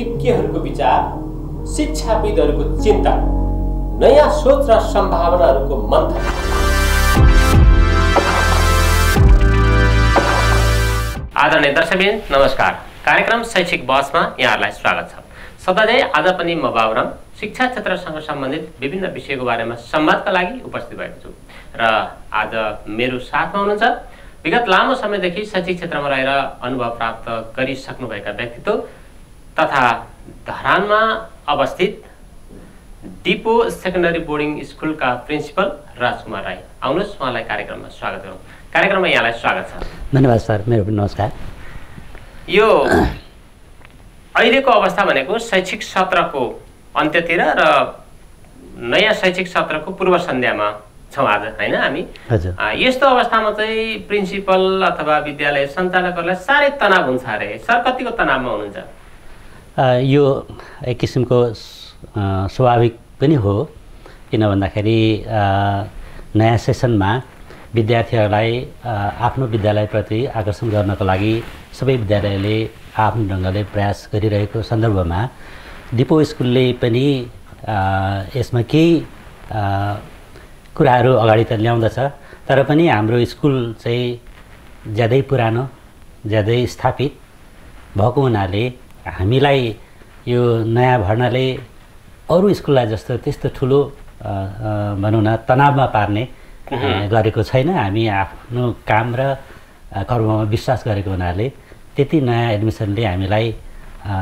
विज्ञहरूको विचार शिक्षाविदहरूको चिन्तन नयाँ सोच र सम्भावनाहरूको मन्थन। आदरणीय दर्शकबिन नमस्कार। कार्यक्रम शैक्षिक बसमा यहाँहरूलाई स्वागत छ। सधैँ आज पनि म बाबुराम शिक्षा क्षेत्रसँग सम्बन्धित विभिन्न विषयको बारेमा संवादका लागि उपस्थित भएको छु। र आज मेरो साथमा हुनुहुन्छ विगत लामो समयदेखि शैक्षिक क्षेत्रमा रहेर अनुभव प्राप्त गरिसक्नुभएका व्यक्तित्व तथा धरानमा अवस्थित डिपो सेकेन्डरी बोर्डिङ स्कुलका प्रिन्सिपल राजकुमार राई। आउनुहोस् उहाँलाई कार्यक्रममा स्वागत गरौँ। कार्यक्रममा यहाँलाई स्वागत छ। धन्यवाद सर मेरो पनि नमस्कार। यो अहिलेको अवस्था भनेको शैक्षिक सत्रको अन्त्यतिर र नयाँ शैक्षिक सत्रको पूर्व सन्ध्यामा छौँ आज होइन हामी? यस्तो अवस्थामा चाहिँ प्रिन्सिपल अथवा विद्यालय सञ्चालकहरूलाई साह्रै तनाव हुन्छ अरे। सर कतिको तनावमा हुनुहुन्छ? यो एक किसिमको स्वाभाविक पनि हो किन भन्दाखेरि नयाँ सेसनमा विद्यार्थीहरूलाई आफ्नो विद्यालयप्रति आकर्षण गर्नको लागि सबै विद्यालयले आफ्नो ढङ्गले प्रयास गरिरहेको सन्दर्भमा डिपो स्कुलले पनि यसमा केही कुराहरू अगाडि त ल्याउँदछ तर पनि हाम्रो स्कुल चाहिँ ज्यादै पुरानो ज्यादै स्थापित भएको हुनाले हामीलाई यो नयाँ भर्नाले अरू स्कुललाई जस्तो त्यस्तो ठुलो भनौँ न तनावमा पार्ने गरेको छैन। हामी आफ्नो काम र कर्ममा विश्वास गरेको हुनाले त्यति नयाँ एडमिसनले हामीलाई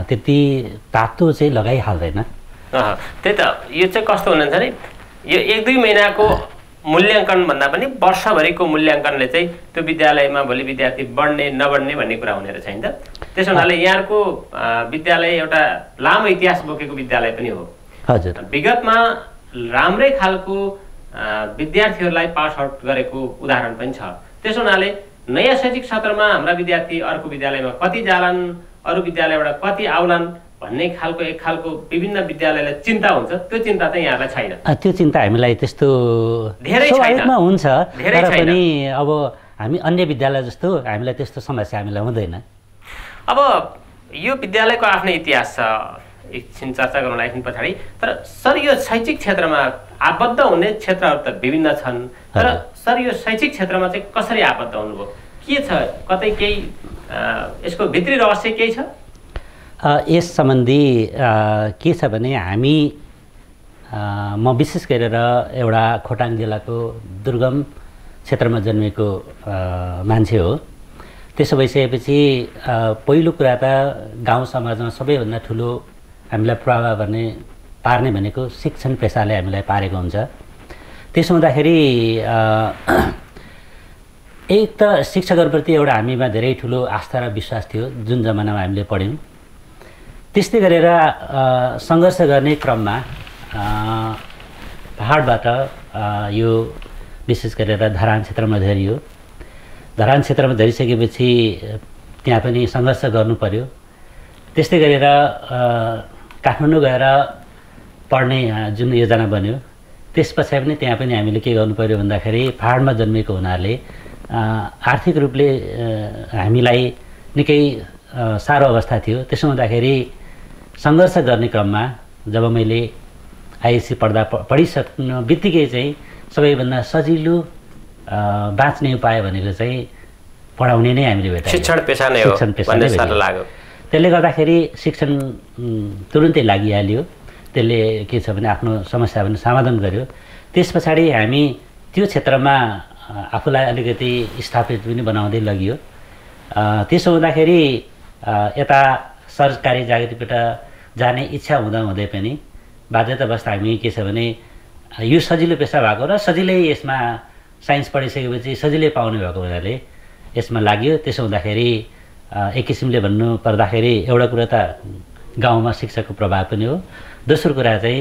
त्यति तातो चाहिँ लगाइहाल्दैन। त्यही त। यो चाहिँ कस्तो हुनुहुन्छ भने यो एक दुई महिनाको मूल्याङ्कन भन्दा पनि वर्षभरिको मूल्याङ्कनले चाहिँ त्यो विद्यालयमा भोलि विद्यार्थी बढ्ने नबढ्ने भन्ने कुरा हुने रहेछ होइन? त त्यसो हुनाले यहाँको विद्यालय एउटा लामो इतिहास बोकेको विद्यालय पनि हो। हजुर। विगतमा राम्रै खालको विद्यार्थीहरूलाई पास आउट गरेको उदाहरण पनि छ। त्यसो हुनाले नयाँ शैक्षिक सत्रमा हाम्रा विद्यार्थी अर्को विद्यालयमा कति जालान् अरू विद्यालयबाट कति आउलान् भन्ने खालको एक खालको विभिन्न विद्यालयलाई चिन्ता हुन्छ त्यो चिन्ता चाहिँ यहाँलाई छैन। त्यो चिन्ता हामीलाई त्यस्तो धेरै हुन्छ धेरै। पनि अब हामी अन्य विद्यालय जस्तो हामीलाई त्यस्तो समस्या हामीलाई हुँदैन। अब यो विद्यालयको आफ्नै इतिहास छ एकछिन चर्चा गरौँला एकछिन पछाडि। तर सर यो शैक्षिक क्षेत्रमा आबद्ध हुने क्षेत्रहरू त विभिन्न छन्। तर। सर यो शैक्षिक क्षेत्रमा चाहिँ कसरी आबद्ध हुनुभयो? के छ? कतै केही यसको भित्री रहस्य केही छ? यस सम्बन्धी के छ भने हामी म विशेष गरेर एउटा खोटाङ जिल्लाको दुर्गम क्षेत्रमा जन्मेको मान्छे हो। त्यसो भइसकेपछि पहिलो कुरा त गाउँ समाजमा सबैभन्दा ठुलो हामीलाई प्रभाव गर्ने पार्ने भनेको शिक्षण पेसाले हामीलाई पारेको हुन्छ। त्यसो हुँदाखेरि एक त शिक्षकहरूप्रति एउटा हामीमा धेरै ठुलो आस्था र विश्वास थियो जुन जमानामा हामीले पढ्यौँ। त्यस्तै गरेर सङ्घर्ष गर्ने क्रममा पाहाडबाट यो विशेष गरेर धरान क्षेत्रमा झरियो धरान क्षेत्रमा झरिसकेपछि त्यहाँ पनि सङ्घर्ष गर्नु पर्यो। त्यस्तै गरेर काठमाडौँ गएर पढ्ने जुन योजना बन्यो त्यस पछाडि पनि त्यहाँ पनि हामीले के गर्नु पर्यो भन्दाखेरि पाहाडमा जन्मेको हुनाले आर्थिक रूपले हामीलाई निकै साह्रो अवस्था थियो। त्यसो हुँदाखेरि सङ्घर्ष गर्ने क्रममा जब मैले आइएससी पढ्दा पढिसक्नु बित्तिकै चाहिँ सबैभन्दा सजिलो बाँच्ने उपाय भनेको चाहिँ पढाउने नै हामीले भेटायौँ। शिक्षण पेसा नै हो शिक्षण पेसा नै त्यसले गर्दाखेरि शिक्षण तुरुन्तै लागिहाल्यो। त्यसले के छ भने आफ्नो समस्या पनि समाधान गर्यो। त्यस पछाडि हामी त्यो क्षेत्रमा आफूलाई अलिकति स्थापित पनि बनाउँदै लगियो। त्यसो हुँदाखेरि यता सरकारी जागिरबाट जाने इच्छा हुँदा हुँदै पनि बाध्यतावश हामी के छ भने यो सजिलो पेसा भएको र सजिलै यसमा साइन्स पढिसकेपछि सजिलै पाउने भएको हुनाले यसमा लाग्यो। त्यसो हुँदाखेरि एक किसिमले भन्नु पर्दाखेरि एउटा कुरा त गाउँमा शिक्षाको प्रभाव पनि हो। दोस्रो कुरा चाहिँ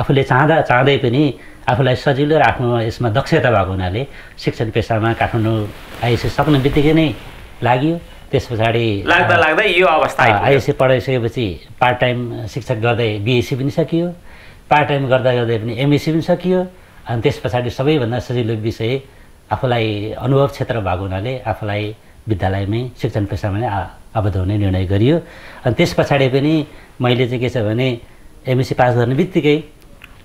आफूले चाहँदा चाहँदै पनि आफूलाई सजिलो र आफ्नो यसमा दक्षता भएको हुनाले शिक्षण पेसामा काठमाडौँ आइएससी सक्ने बित्तिकै नै लाग्यो। त्यस पछाडि लाग्दा लाग्दै यो अवस्था। आइएससी पढाइसकेपछि पार्ट टाइम शिक्षक गर्दै बिएससी पनि सकियो। पार्ट टाइम गर्दा गर्दै पनि एमएससी पनि सकियो। अनि त्यस पछाडि सबैभन्दा सजिलो विषय आफूलाई अनुभव क्षेत्र भएको हुनाले आफूलाई विद्यालयमै शिक्षण पेसामा नै आबद्ध हुने निर्णय गरियो। अनि त्यस पछाडि पनि मैले चाहिँ के छ भने एमएससी पास गर्ने बित्तिकै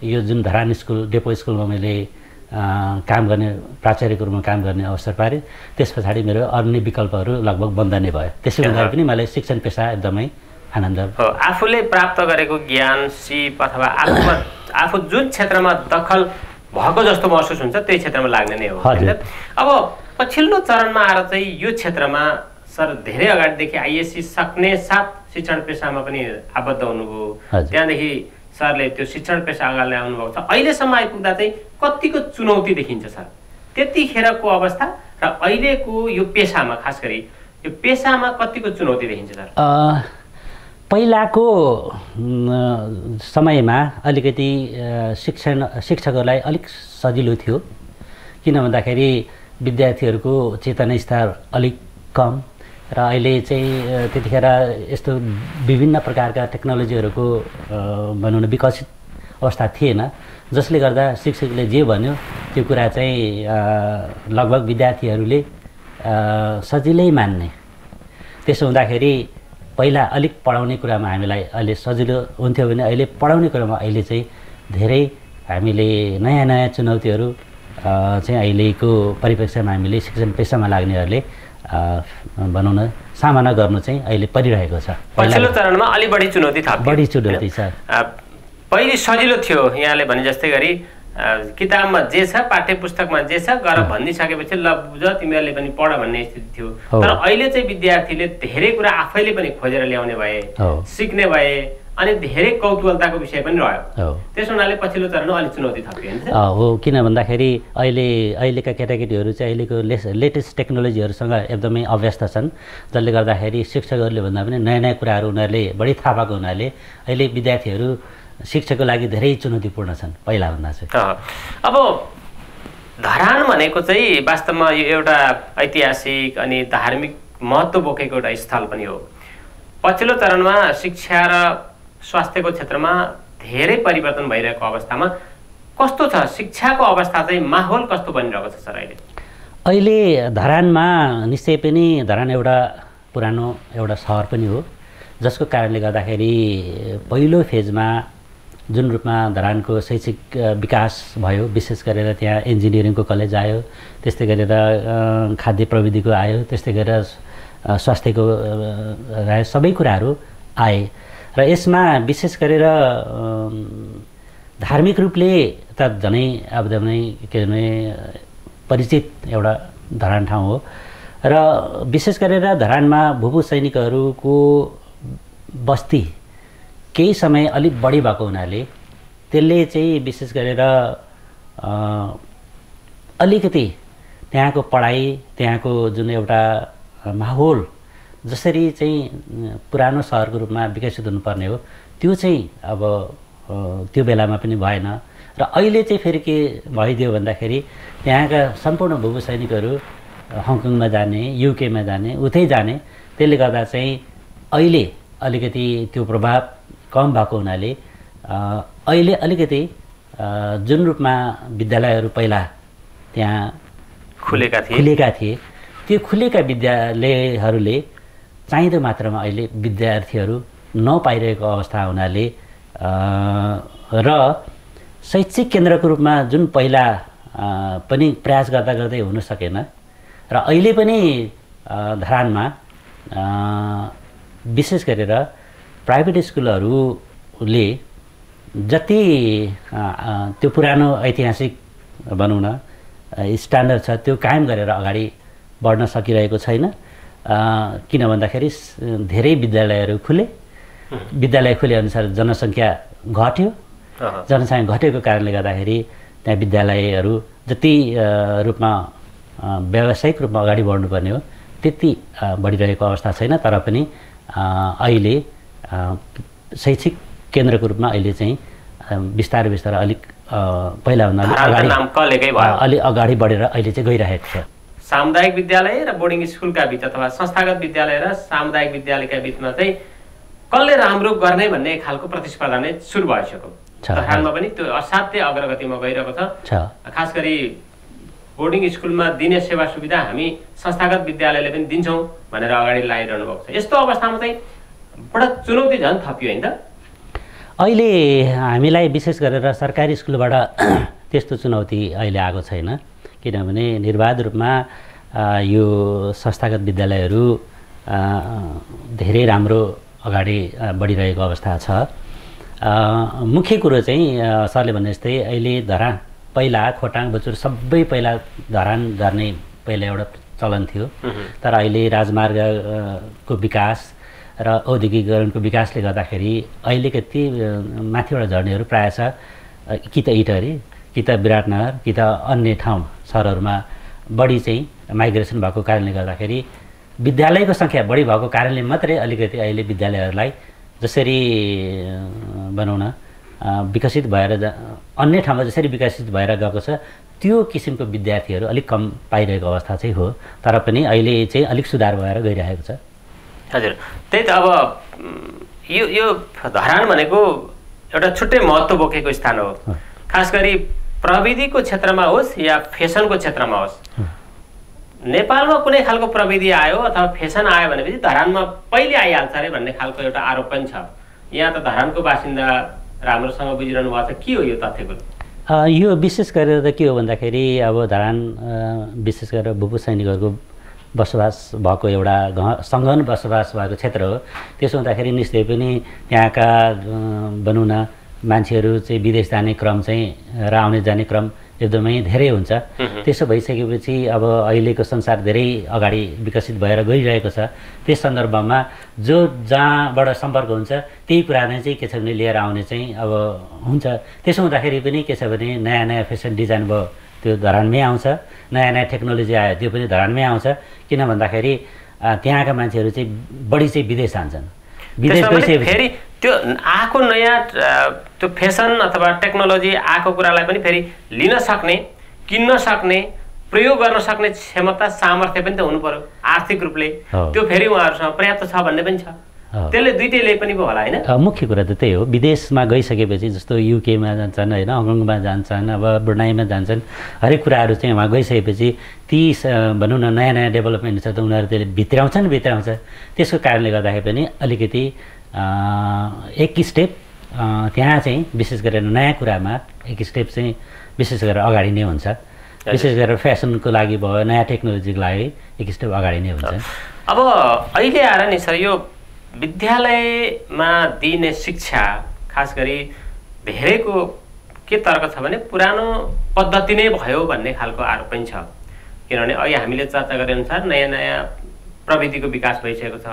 यो जुन धरान स्कुल डेपो स्कुलमा मैले काम गर्ने प्राचार्यको रूपमा काम गर्ने अवसर पाएँ त्यस पछाडि मेरो अन्य विकल्पहरू लगभग बन्द नै भयो त्यसो हुँदा पनि मलाई शिक्षण पेसा एकदमै आनन्द आफूले प्राप्त गरेको ज्ञान सिप अथवा आफूमा आफू जुन क्षेत्रमा दखल भएको जस्तो महसुस हुन्छ त्यही क्षेत्रमा लाग्ने नै हो? अब पछिल्लो चरणमा आएर चाहिँ यो क्षेत्रमा सर धेरै अगाडिदेखि आइएससी सक्ने साथ शिक्षण पेसामा पनि आबद्ध हुनुभयो। त्यहाँदेखि सरले त्यो शिक्षण पेसा अगाडि ल्याउनुभएको छ। अहिलेसम्म आइपुग्दा चाहिँ कतिको चुनौती देखिन्छ सर। त्यतिखेरको अवस्था र अहिलेको यो पेसामा खास गरी यो पेसामा कतिको चुनौती देखिन्छ सर? पहिलाको समयमा अलिकति शिक्षण शिक्षकहरूलाई अलिक सजिलो थियो। किन भन्दाखेरि विद्यार्थीहरूको चेतना स्तर अलिक कम। र अहिले चाहिँ त्यतिखेर यस्तो विभिन्न प्रकारका टेक्नोलोजीहरूको भनौँ न विकसित अवस्था थिएन। जसले गर्दा शिक्षकले जे भन्यो त्यो कुरा चाहिँ लगभग विद्यार्थीहरूले सजिलै मान्ने। त्यसो हुँदाखेरि पहिला अलिक पढाउने कुरामा हामीलाई अहिले सजिलो हुन्थ्यो भने अहिले पढाउने कुरामा अहिले चाहिँ धेरै हामीले नयाँ नयाँ चुनौतीहरू चाहिँ अहिलेको परिप्रेक्ष्यमा हामीले शिक्षण पेसामा लाग्नेहरूले भनौँ न सामना गर्नु चाहिँ अहिले परिरहेको छ। पछिल्लो पहिला चरणमा अलि बढी चुनौती थप बढी चुनौती छ। पहिले सजिलो थियो यहाँले भने जस्तै गरी किताबमा जे छ पाठ्य पुस्तकमा जे छ गर भनिदिइसकेपछि ल बुझ तिमीहरूले पनि पढ भन्ने स्थिति थियो। तर अहिले चाहिँ विद्यार्थीले धेरै कुरा आफैले पनि खोजेर ल्याउने भए सिक्ने भए अनि धेरै कौतूहलताको विषय पनि रह्यो। हो। त्यस हुनाले पछिल्लो चरणमा अलिक चुनौती थपियो हो किन भन्दाखेरि अहिले अहिलेका केटाकेटीहरू चाहिँ अहिलेको लेस लेटेस्ट टेक्नोलोजीहरूसँग एकदमै अभ्यस्त छन् जसले गर्दाखेरि शिक्षकहरूले भन्दा पनि नयाँ नयाँ कुराहरू उनीहरूले बढी थाहा पाएको हुनाले अहिले विद्यार्थीहरू शिक्षकको लागि धेरै चुनौतीपूर्ण छन् पहिलाभन्दा चाहिँ। अब धरान भनेको चाहिँ वास्तवमा यो एउटा ऐतिहासिक अनि धार्मिक महत्त्व बोकेको एउटा स्थल पनि हो। पछिल्लो चरणमा शिक्षा र स्वास्थ्यको क्षेत्रमा धेरै परिवर्तन भइरहेको अवस्थामा कस्तो छ? शिक्षाको अवस्था चाहिँ माहौल कस्तो बनिरहेको छ सर अहिले? अहिले धरानमा निश्चय पनि धरान एउटा पुरानो एउटा सहर पनि हो। जसको कारणले गर्दाखेरि पहिलो फेजमा जुन रूपमा धरानको शैक्षिक विकास भयो विशेष गरेर त्यहाँ इन्जिनियरिङको कलेज आयो त्यस्तै गरेर खाद्य प्रविधिको आयो त्यस्तै गरेर स्वास्थ्यको सबै कुराहरू आए। र यसमा विशेष गरेर धार्मिक रूपले त झनै अब झनै के भने परिचित एउटा धरान ठाउँ हो। र विशेष गरेर धरानमा भूभू सैनिकहरूको बस्ती केही समय अलिक बढी भएको हुनाले त्यसले चाहिँ विशेष गरेर अलिकति त्यहाँको पढाइ त्यहाँको जुन एउटा माहौल जसरी चाहिँ पुरानो सहरको रूपमा विकसित हुनुपर्ने हो त्यो चाहिँ अब त्यो बेलामा पनि भएन। र अहिले चाहिँ फेरि के भइदियो भन्दाखेरि त्यहाँका सम्पूर्ण भूभू सैनिकहरू अ, हङकङमा जाने युकेमा जाने उतै जाने त्यसले गर्दा चाहिँ अहिले अलिकति त्यो प्रभाव कम भएको हुनाले अहिले अलिकति जुन रूपमा विद्यालयहरू पहिला त्यहाँ खुलेका थिए। खुलेका थिए त्यो खुलेका विद्यालयहरूले चाहिँदो मात्रामा अहिले विद्यार्थीहरू नपाइरहेको अवस्था हुनाले र शैक्षिक केन्द्रको रूपमा जुन पहिला पनि प्रयास गर्दा गर्दै हुन सकेन र अहिले पनि धरानमा विशेष गरेर प्राइभेट स्कुलहरूले जति त्यो पुरानो ऐतिहासिक भनौँ न स्ट्यान्डर्ड छ त्यो कायम गरेर अगाडि बढ्न सकिरहेको छैन। किन भन्दाखेरि धेरै विद्यालयहरू खुले। विद्यालय खुले अनुसार जनसङ्ख्या घट्यो। जनसङ्ख्या घटेको कारणले गर्दाखेरि त्यहाँ विद्यालयहरू जति रूपमा व्यावसायिक रूपमा अगाडि बढ्नुपर्ने हो त्यति बढिरहेको अवस्था छैन। तर पनि अहिले शैक्षिक केन्द्रको रूपमा अहिले चाहिँ बिस्तारै बिस्तारै अलिक पहिलाभन्दा अलिक अगाडि नाम कलेकै भयो। अ, अलि अगाडि बढेर अहिले चाहिँ गइरहेको छ। सामुदायिक विद्यालय र बोर्डिङ स्कुलका बिच अथवा संस्थागत विद्यालय र सामुदायिक विद्यालयका बिचमा चाहिँ कसले राम्रो गर्ने भन्ने खालको प्रतिस्पर्धा नै सुरु भइसक्यो। धरानमा पनि त्यो असाध्य अग्रगतिमा गइरहेको छ। छ। खास गरी बोर्डिङ स्कुलमा दिने सेवा सुविधा हामी संस्थागत विद्यालयले पनि दिन्छौँ भनेर अगाडि लगाइरहनु भएको छ। यस्तो अवस्थामा चाहिँ बडा चुनौती झन् थपियो होइन त। अहिले हामीलाई विशेष गरेर सरकारी स्कुलबाट त्यस्तो चुनौती अहिले आएको छैन। किनभने निर्वाध रूपमा यो संस्थागत विद्यालयहरू धेरै राम्रो अगाडि बढिरहेको अवस्था छ। मुख्य कुरो चाहिँ सरले भने जस्तै अहिले धरान पहिला खोटाङ बचुर सबै पहिला धरान झर्ने पहिला एउटा चलन थियो। तर अहिले राजमार्ग अ, को विकास र औद्योगिकरणको विकासले गर्दाखेरि अहिलेको ती माथिबाट झर्नेहरू प्रायः छ कि त इटहरी। कि त विराटनगर कि त अन्य ठाउँ सहरहरूमा बढी चाहिँ माइग्रेसन भएको कारणले गर्दाखेरि विद्यालयको सङ्ख्या बढी भएको कारणले मात्रै अलिकति अहिले विद्यालयहरूलाई जसरी अ, भनौँ न अ, विकसित भएर अन्य ठाउँमा जसरी विकसित भएर गएको छ त्यो किसिमको विद्यार्थीहरू अलिक कम पाइरहेको अवस्था चाहिँ हो तर पनि अहिले चाहिँ अलिक सुधार भएर गइरहेको छ। हजुर त्यही त अब यो यो धरान भनेको एउटा छुट्टै महत्त्व बोकेको स्थान हो। खास गरी प्रविधिको क्षेत्रमा होस् या फेसनको क्षेत्रमा होस्? नेपालमा कुनै खालको प्रविधि आयो अथवा फेसन आयो भनेपछि धरानमा पहिले आइहाल्छ अरे भन्ने खालको एउटा आरोप पनि छ। यहाँ त धरानको बासिन्दा राम्रोसँग बुझिरहनु भएको छ। के हो यो तथ्य यो विशेष गरेर त के हो भन्दाखेरि अब धरान विशेष गरेर भूपू सैनिकहरूको बसोबास भएको एउटा घ सङ्गन बसोबास भएको क्षेत्र हो। त्यसो हुँदाखेरि निश्चय पनि त्यहाँका भनौँ न मान्छेहरू चाहिँ विदेश जाने क्रम चाहिँ र आउने जाने क्रम एकदमै धेरै हुन्छ। त्यसो भइसकेपछि अब अहिलेको संसार धेरै अगाडि विकसित भएर गइरहेको छ। त्यस सन्दर्भमा जो जहाँबाट सम्पर्क हुन्छ त्यही कुरा नै चाहिँ के छ भने लिएर आउने चाहिँ अब हुन्छ। त्यसो हुँदाखेरि पनि के छ भने नयाँ नयाँ फेसन डिजाइन भयो त्यो धरानमै आउँछ। नयाँ नयाँ टेक्नोलोजी आयो त्यो पनि धरानमै आउँछ। किन भन्दाखेरि त्यहाँका मान्छेहरू चाहिँ बढी चाहिँ विदेश जान्छन्। विदेश गइसकेपछि फेरि त्यो आएको नयाँ त्यो फेसन अथवा टेक्नोलोजी आएको कुरालाई पनि फेरि लिन सक्ने किन्न सक्ने प्रयोग गर्न सक्ने क्षमता सामर्थ्य पनि त हुनु पर्यो आर्थिक रूपले। त्यो फेरि उहाँहरूसँग पर्याप्त छ भन्ने पनि छ। त्यसले दुइटैले पनि भयो होला होइन? मुख्य कुरा त त्यही हो। विदेशमा गइसकेपछि जस्तो युकेमा जान्छन् होइन? हङकङमा जान्छन् अब ब्रुनाईमा जान्छन् हरेक कुराहरू चाहिँ उहाँ गइसकेपछि ती भनौँ न नयाँ नयाँ डेभलपमेन्ट छ त उनीहरू त्यसले भित्राउँछन् भित्राउँछ। त्यसको कारणले गर्दाखेरि पनि अलिकति एक स्टेप त्यहाँ चाहिँ विशेष गरेर नयाँ कुरामा एक स्टेप चाहिँ विशेष गरेर अगाडि नै हुन्छ। विशेष गरेर फेसनको लागि भयो नयाँ टेक्नोलोजीको लागि एक स्टेप अगाडि नै हुन्छ। अब अहिले आएर नि सर यो विद्यालयमा दिइने शिक्षा खास गरी धेरैको के तर्क छ भने पुरानो पद्धति नै भयो भन्ने खालको आरोप पनि छ। किनभने अघि हामीले चर्चा गरे अनुसार नयाँ नयाँ प्रविधिको विकास भइसकेको छ।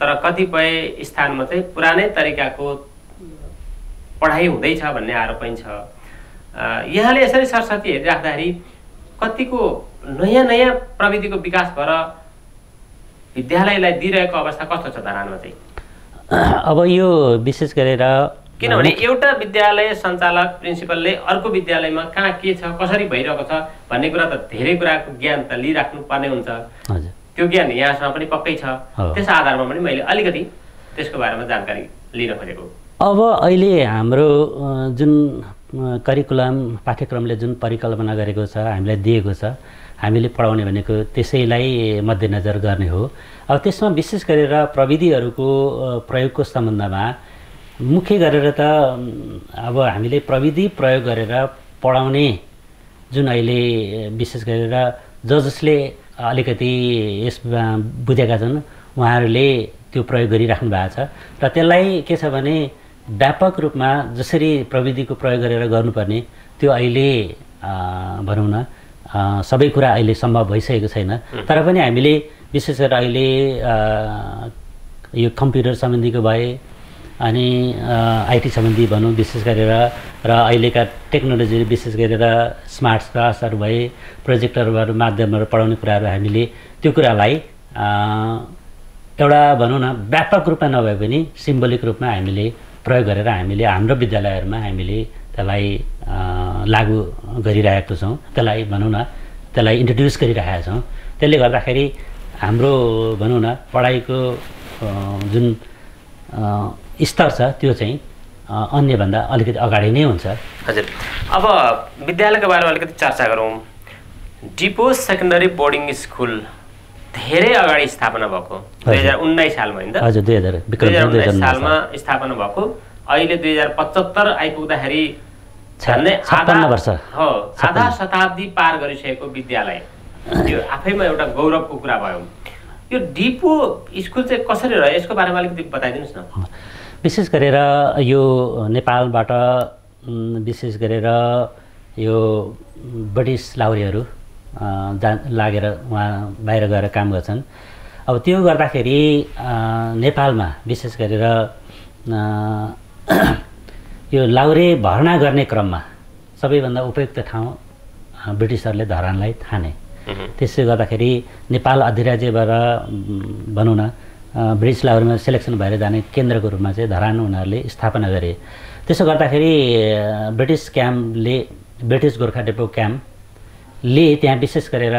तर कतिपय स्थानमा चाहिँ पुरानै तरिकाको पढाइ हुँदैछ भन्ने आरोप पनि छ। यहाँले यसरी सरस्वती हेरिराख्दाखेरि कतिको नयाँ नयाँ प्रविधिको विकास भएर विद्यालयलाई दिइरहेको अवस्था कस्तो छ धरानमा चाहिँ? अब यो विशेष गरेर किनभने एउटा विद्यालय सञ्चालक प्रिन्सिपलले अर्को विद्यालयमा कहाँ के छ कसरी भइरहेको छ भन्ने कुरा त धेरै कुराको ज्ञान त लिइराख्नु पर्ने हुन्छ। त्यो ज्ञान यहाँसँग पनि पक्कै छ। त्यस आधारमा पनि मैले अलिकति त्यसको बारेमा जानकारी लिन खोजेको। अब अहिले हाम्रो जुन करिकुलम पाठ्यक्रमले जुन परिकल्पना गरेको छ हामीलाई दिएको छ हामीले पढाउने भनेको त्यसैलाई मध्यनजर गर्ने हो। अब त्यसमा विशेष गरेर प्रविधिहरूको प्रयोगको सम्बन्धमा मुख्य गरेर त अब हामीले प्रविधि प्रयोग गरेर पढाउने जुन अहिले विशेष गरेर ज जसले अलिकति यसमा बुझेका छन् उहाँहरूले त्यो प्रयोग गरिराख्नु भएको छ। र त्यसलाई के छ भने व्यापक रूपमा जसरी प्रविधिको प्रयोग गरेर गर्नुपर्ने त्यो अहिले भनौँ न सबै कुरा अहिले सम्भव भइसकेको छैन। तर पनि हामीले विशेष गरेर अहिले यो कम्प्युटर सम्बन्धीको भए अनि आइटी सम्बन्धी भनौँ विशेष गरेर र अहिलेका टेक्नोलोजी विशेष गरेर स्मार्ट क्लासहरू भए प्रोजेक्टरहरू माध्यमबाट पढाउने कुराहरू हामीले त्यो कुरालाई एउटा भनौँ न व्यापक रूपमा नभए पनि सिम्बोलिक रूपमा हामीले प्रयोग गरेर हामीले हाम्रो विद्यालयहरूमा हामीले त्यसलाई लागू गरिरहेको छौँ। त्यसलाई भनौँ न त्यसलाई इन्ट्रोड्युस गरिरहेका छौँ। त्यसले गर्दाखेरि हाम्रो भनौँ न पढाइको जुन स्तर छ त्यो चाहिँ अन्यभन्दा अलिकति अगाडि नै हुन्छ। हजुर। अब विद्यालयको बारेमा अलिकति चर्चा गरौँ। डिपो सेकेन्डरी बोर्डिङ स्कुल धेरै अगाडि स्थापना भएको दुई हजार उन्नाइस सालमा होइन? दुई हजार उन्नाइस सालमा स्थापना भएको। अहिले दुई हजार पचहत्तर आइपुग्दाखेरि झन्डै आधा- वर्ष। हो आधा शताब्दी पार गरिसकेको विद्यालय। यो आफैमा एउटा गौरवको कुरा भयो। यो डिपो स्कुल चाहिँ कसरी रह्यो? यसको बारेमा अलिकति बताइदिनुहोस् न। विशेष गरेर यो नेपालबाट विशेष गरेर यो ब्रिटिस लाउरीहरू जा लागेर उहाँ बाहिर गएर काम गर्छन्। अब त्यो गर्दाखेरि नेपालमा विशेष गरेर यो लाउरे भर्ना गर्ने क्रममा सबैभन्दा उपयुक्त ठाउँ ब्रिटिसहरूले धरानलाई मह्म। त्यसले गर्दाखेरि नेपाल अधिराज्यबाट भनौँ न ब्रिटिस लाहौरमा सेलेक्सन भएर जाने केन्द्रको रूपमा चाहिँ धरान उनीहरूले स्थापना गरे। त्यसो गर्दाखेरि ब्रिटिस क्याम्पले ब्रिटिस गोर्खा डेपो क्याम्पले त्यहाँ विशेष गरेर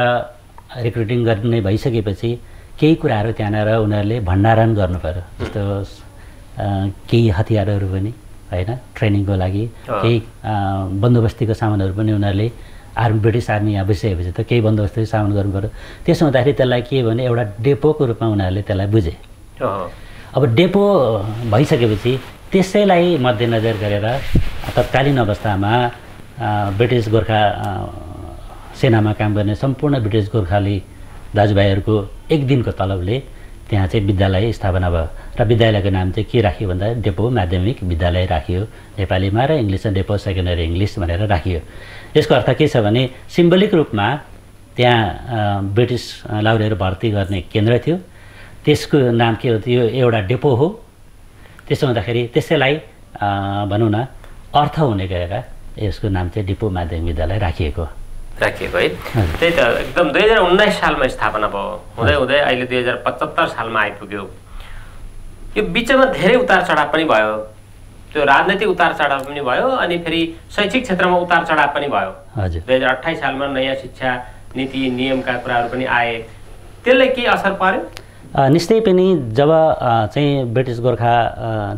रिक्रुटिङ गर्ने भइसकेपछि केही कुराहरू त्यहाँनिर उनीहरूले भण्डारण गर्नु पऱ्यो जस्तो केही हतियारहरू पनि होइन ट्रेनिङको लागि। केही बन्दोबस्तीको सामानहरू पनि उनीहरूले आर्मी ब्रिटिस आर्मी यहाँ बसिसकेपछि त केही बन्दोबस्तीको सामान गर्नु पऱ्यो त्यसो हुँदाखेरि त्यसलाई के भने एउटा डेपोको रूपमा उनीहरूले त्यसलाई बुझे। अब डेपो भइसकेपछि त्यसैलाई मध्यनजर गरेर तत्कालीन अवस्थामा ब्रिटिस गोर्खा सेनामा काम गर्ने सम्पूर्ण ब्रिटिस गोर्खाली दाजुभाइहरूको एक दिनको तलबले त्यहाँ चाहिँ विद्यालय स्थापना भयो। र विद्यालयको नाम चाहिँ के राखियो भन्दा डेपो माध्यमिक विद्यालय राखियो। नेपालीमा र इङ्ग्लिसमा डेपो सेकेन्डरी इङ्ग्लिस भनेर राखियो। यसको अर्थ के छ भने सिम्बोलिक रूपमा त्यहाँ ब्रिटिस लाउरेहरू भर्ती गर्ने केन्द्र थियो। त्यसको नाम के हो? त्यो एउटा डेपो हो। त्यसो हुँदाखेरि त्यसैलाई भनौँ न अर्थ हुने गरेर यसको नाम चाहिँ डिपो माध्यमिक विद्यालय राखिएको। राखिएको है। त्यही त एकदम दुई हजार उन्नाइस सालमा स्थापना भयो। हुँदै हुँदै अहिले दुई हजार पचहत्तर सालमा आइपुग्यो। यो बिचमा धेरै उतार चढाव पनि भयो। त्यो राजनैतिक उतार चढाव पनि भयो अनि फेरि शैक्षिक क्षेत्रमा उतार चढाव पनि भयो। दुई हजार अठाइस सालमा नयाँ शिक्षा नीति नियमका कुराहरू पनि आए। त्यसले के असर पर्यो? निश्चय पनि जब चाहिँ ब्रिटिस गोर्खा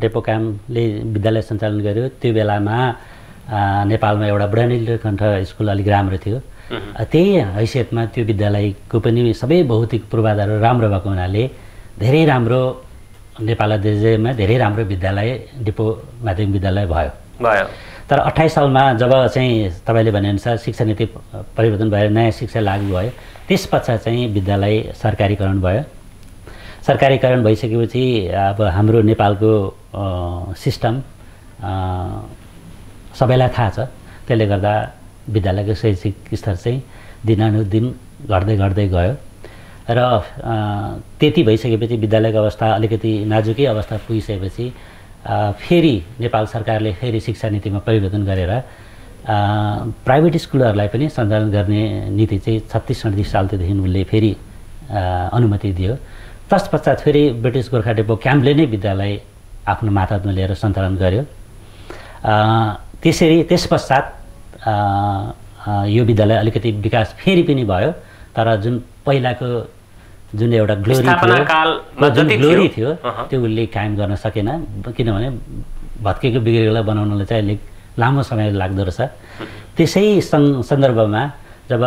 डेपो क्याम्पले विद्यालय सञ्चालन गर्यो त्यो बेलामा नेपालमा एउटा बुढानीलकण्ठ स्कुल अलिक राम्रो थियो। त्यही हैसियतमा त्यो विद्यालयको पनि सबै भौतिक पूर्वाधारहरू राम्रो भएको हुनाले धेरै राम्रो नेपाल अधिराज्यमा धेरै राम्रो विद्यालय डिपो माध्यमिक विद्यालय भयो। भयो। तर अठाइस सालमा जब चाहिँ तपाईँले भनेअनुसार शिक्षा नीति परिवर्तन भएर नयाँ शिक्षा लागू भयो त्यस पश्चात चाहिँ विद्यालय सरकारीकरण भयो। सरकारीकरण भइसकेपछि अब हाम्रो नेपालको सिस्टम सबैलाई थाहा छ। त्यसले गर्दा विद्यालयको शैक्षिक स्तर चाहिँ दिनानुदिन घट्दै घट्दै गयो। र त्यति भइसकेपछि विद्यालयको अवस्था अलिकति नाजुकै अवस्था पुगिसकेपछि फेरि नेपाल सरकारले फेरि शिक्षा नीतिमा परिवर्तन गरेर प्राइभेट स्कुलहरूलाई पनि सञ्चालन गर्ने नीति चाहिँ छत्तिस सडतिस सालदेखि उसले फेरि अनुमति दियो। तत्पश्चात फेरि ब्रिटिस गोर्खा डेपो क्याम्पले नै विद्यालय आफ्नो मातहतमा लिएर सञ्चालन गर्यो। त्यसरी त्यस पश्चात यो विद्यालय अलिकति विकास फेरि पनि भयो तर जुन पहिलाको जुन एउटा ग्लोरी थियो जुन ग्लोरी थियो। त्यो उसले कायम गर्न सकेन किनभने भत्केको बिग्रेकोलाई बनाउनलाई चाहिँ अलिक लामो समय लाग्दो रहेछ त्यसै सन् सन्दर्भमा जब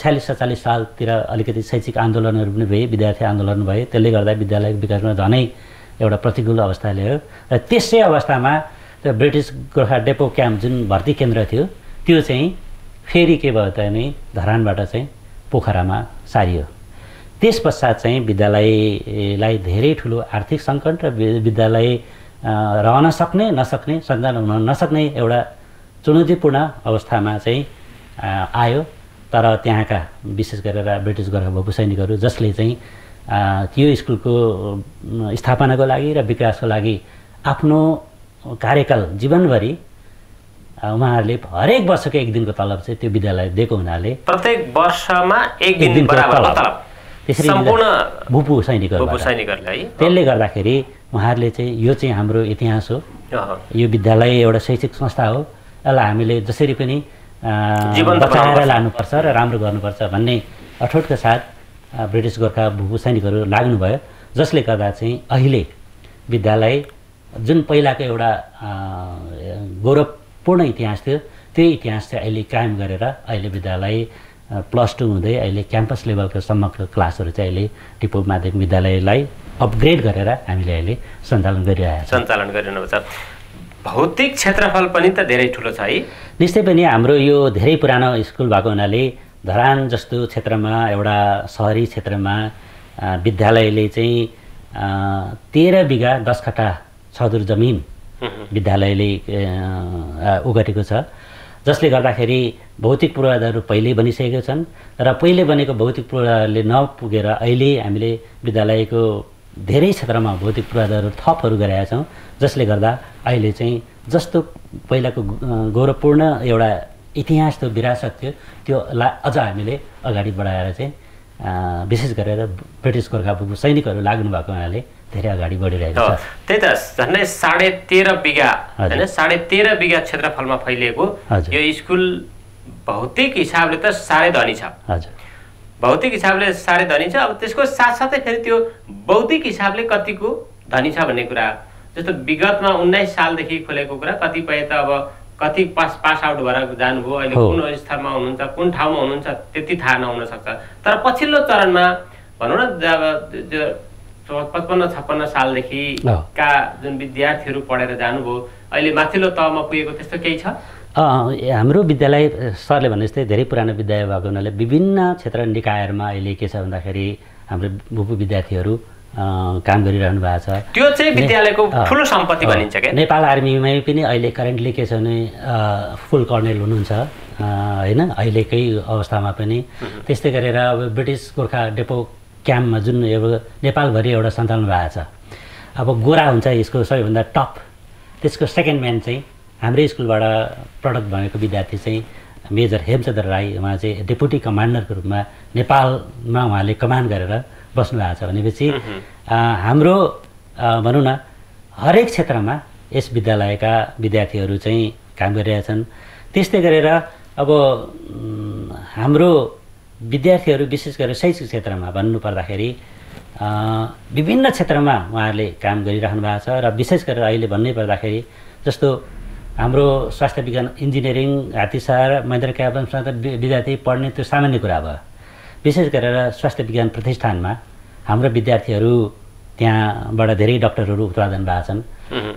छ्यालिस सत्तालिस सालतिर अलिकति शैक्षिक आन्दोलनहरू पनि भए विद्यार्थी आन्दोलन भए त्यसले गर्दा विद्यालयको विकासमा झनै एउटा प्रतिकूल अवस्था ल्यायो र त्यसै अवस्थामा त्यो ब्रिटिस गोर्खा डेपो क्याम्प जुन भर्ती केन्द्र थियो त्यो चाहिँ फेरि के भयो त भने धरानबाट चाहिँ पोखरामा सारियो। त्यस पश्चात चाहिँ विद्यालयलाई धेरै ठुलो आर्थिक सङ्कट र विद्यालय रहन सक्ने नसक्ने सञ्चालन हुन नसक्ने एउटा चुनौतीपूर्ण अवस्थामा चाहिँ आयो। तर त्यहाँका विशेष गरेर ब्रिटिस गोर्खा भूपू सैनिकहरू जसले चाहिँ अ, यो स्कुलको स्थापनाको लागि र विकासको लागि आफ्नो कार्यकाल जीवनभरि उहाँहरूले हरेक वर्षको एक दिनको तलब चाहिँ त्यो विद्यालय दिएको हुनाले प्रत्येक वर्षमा एक एक दिन दिनको तलब। त्यसरी भूपू सैनिकहरू त्यसले गर्दाखेरि उहाँहरूले चाहिँ यो चाहिँ हाम्रो इतिहास हो। यो विद्यालय एउटा शैक्षिक संस्था हो यसलाई हामीले जसरी पनि बचाएर। लानुपर्छ र राम्रो गर्नुपर्छ भन्ने अठोटका साथ ब्रिटिस गोर्खा भूपू सैनिकहरू लाग्नुभयो जसले गर्दा चाहिँ अहिले विद्यालय जुन पहिलाको एउटा अ, गौरवपूर्ण इतिहास थियो। त्यो इतिहास चाहिँ अहिले कायम गरेर अहिले विद्यालय प्लस टू हुँदै अहिले क्याम्पस लेभलको सम्मको क्लासहरू चाहिँ अहिले टिपु माध्यमिक विद्यालयलाई अपग्रेड गरेर हामीले अहिले सञ्चालन गरिरहेका छौँ। सञ्चालन गरिरहनु छ। भौतिक क्षेत्रफल पनि त धेरै ठुलो छ है। निश्चय पनि हाम्रो यो धेरै पुरानो स्कुल भएको हुनाले धरान जस्तो क्षेत्रमा एउटा सहरी क्षेत्रमा विद्यालयले चाहिँ तेह्र बिघा दस कट्टा छदुर जमिन विद्यालयले अ, ओगटेको छ। जसले गर्दाखेरि भौतिक पूर्वाधारहरू पहिल्यै बनिसकेका छन् र पहिले बनेको भौतिक पूर्वाधारले नपुगेर अहिले हामीले विद्यालयको धेरै क्षेत्रमा भौतिक पूर्वाधारहरू थपहरू गरेका छौँ जसले गर्दा अहिले चाहिँ जस्तो पहिलाको गौरवपूर्ण एउटा इतिहास त्यो विरासत थियो त्यो ला अझ हामीले अगाडि बढाएर चाहिँ विशेष गरेर ब्रिटिस गोर्खापको सैनिकहरू लाग्नु भएको हुनाले धेरै अगाडि बढिरहेको छ। त्यही त झन्डै साढे तेह्र बिघा। होइन? साढे तेह्र बिघा क्षेत्रफलमा फैलिएको। यो स्कुल भौतिक हिसाबले त साह्रै धनी छ। भौतिक हिसाबले साह्रै धनी छ। अब त्यसको साथसाथै फेरि त्यो बौद्धिक हिसाबले कतिको धनी छ भन्ने कुरा जस्तो विगतमा उन्नाइस सालदेखि खोलेको कुरा कतिपय त अब कति पास पास आउट भएर जानुभयो। अहिले। कुन स्तरमा हुनुहुन्छ कुन ठाउँमा हुनुहुन्छ त्यति थाहा नहुन सक्छ। तर पछिल्लो चरणमा भनौँ न जब पचपन्न छप्पन्न सालदेखि। का जुन विद्यार्थीहरू पढेर जानुभयो अहिले माथिल्लो तहमा पुगेको त्यस्तो केही छ? हाम्रो विद्यालय सरले भने जस्तै धेरै पुरानो विद्यालय भएको हुनाले विभिन्न क्षेत्र निकायहरूमा अहिले के छ भन्दाखेरि हाम्रो भूपू विद्यार्थीहरू काम गरिरहनु भएको छ। त्यो चाहिँ विद्यालयको ठुलो सम्पत्ति भनिन्छ क्या? नेपाल आर्मीमै पनि अहिले करेन्टली के छ भने फुल कर्नेल हुनुहुन्छ। होइन अहिलेकै अवस्थामा पनि। त्यस्तै गरेर अब ब्रिटिस गोर्खा डेपो क्याम्पमा जुन एउटा नेपालभरि एउटा सञ्चालन भएको छ। अब गोरा हुन्छ यसको सबैभन्दा टप। त्यसको सेकेन्ड म्यान चाहिँ हाम्रै स्कुलबाट प्रडक्ट भएको विद्यार्थी चाहिँ मेजर हेमचन्द्र राई। उहाँ चाहिँ डेपुटी कमान्डरको रूपमा नेपालमा उहाँले कमान्ड गरेर बस्नु भएको छ भनेपछि हाम्रो भनौँ न हरेक क्षेत्रमा यस विद्यालयका विद्यार्थीहरू चाहिँ काम गरिरहेछन्। त्यस्तै गरेर अब हाम्रो विद्यार्थीहरू विशेष गरेर शैक्षिक क्षेत्रमा भन्नुपर्दाखेरि विभिन्न क्षेत्रमा उहाँहरूले काम गरिराख्नु भएको छ र विशेष गरेर अहिले भन्नै पर्दाखेरि जस्तो हाम्रो स्वास्थ्य विज्ञान इन्जिनियरिङ हात्तीसार महेन्द्र क्याबनसँग त विद्यार्थी पढ्ने त्यो सामान्य कुरा भयो। विशेष गरेर स्वास्थ्य विज्ञान प्रतिष्ठानमा हाम्रो विद्यार्थीहरू त्यहाँबाट धेरै डक्टरहरू उत्पादन भएको छन्।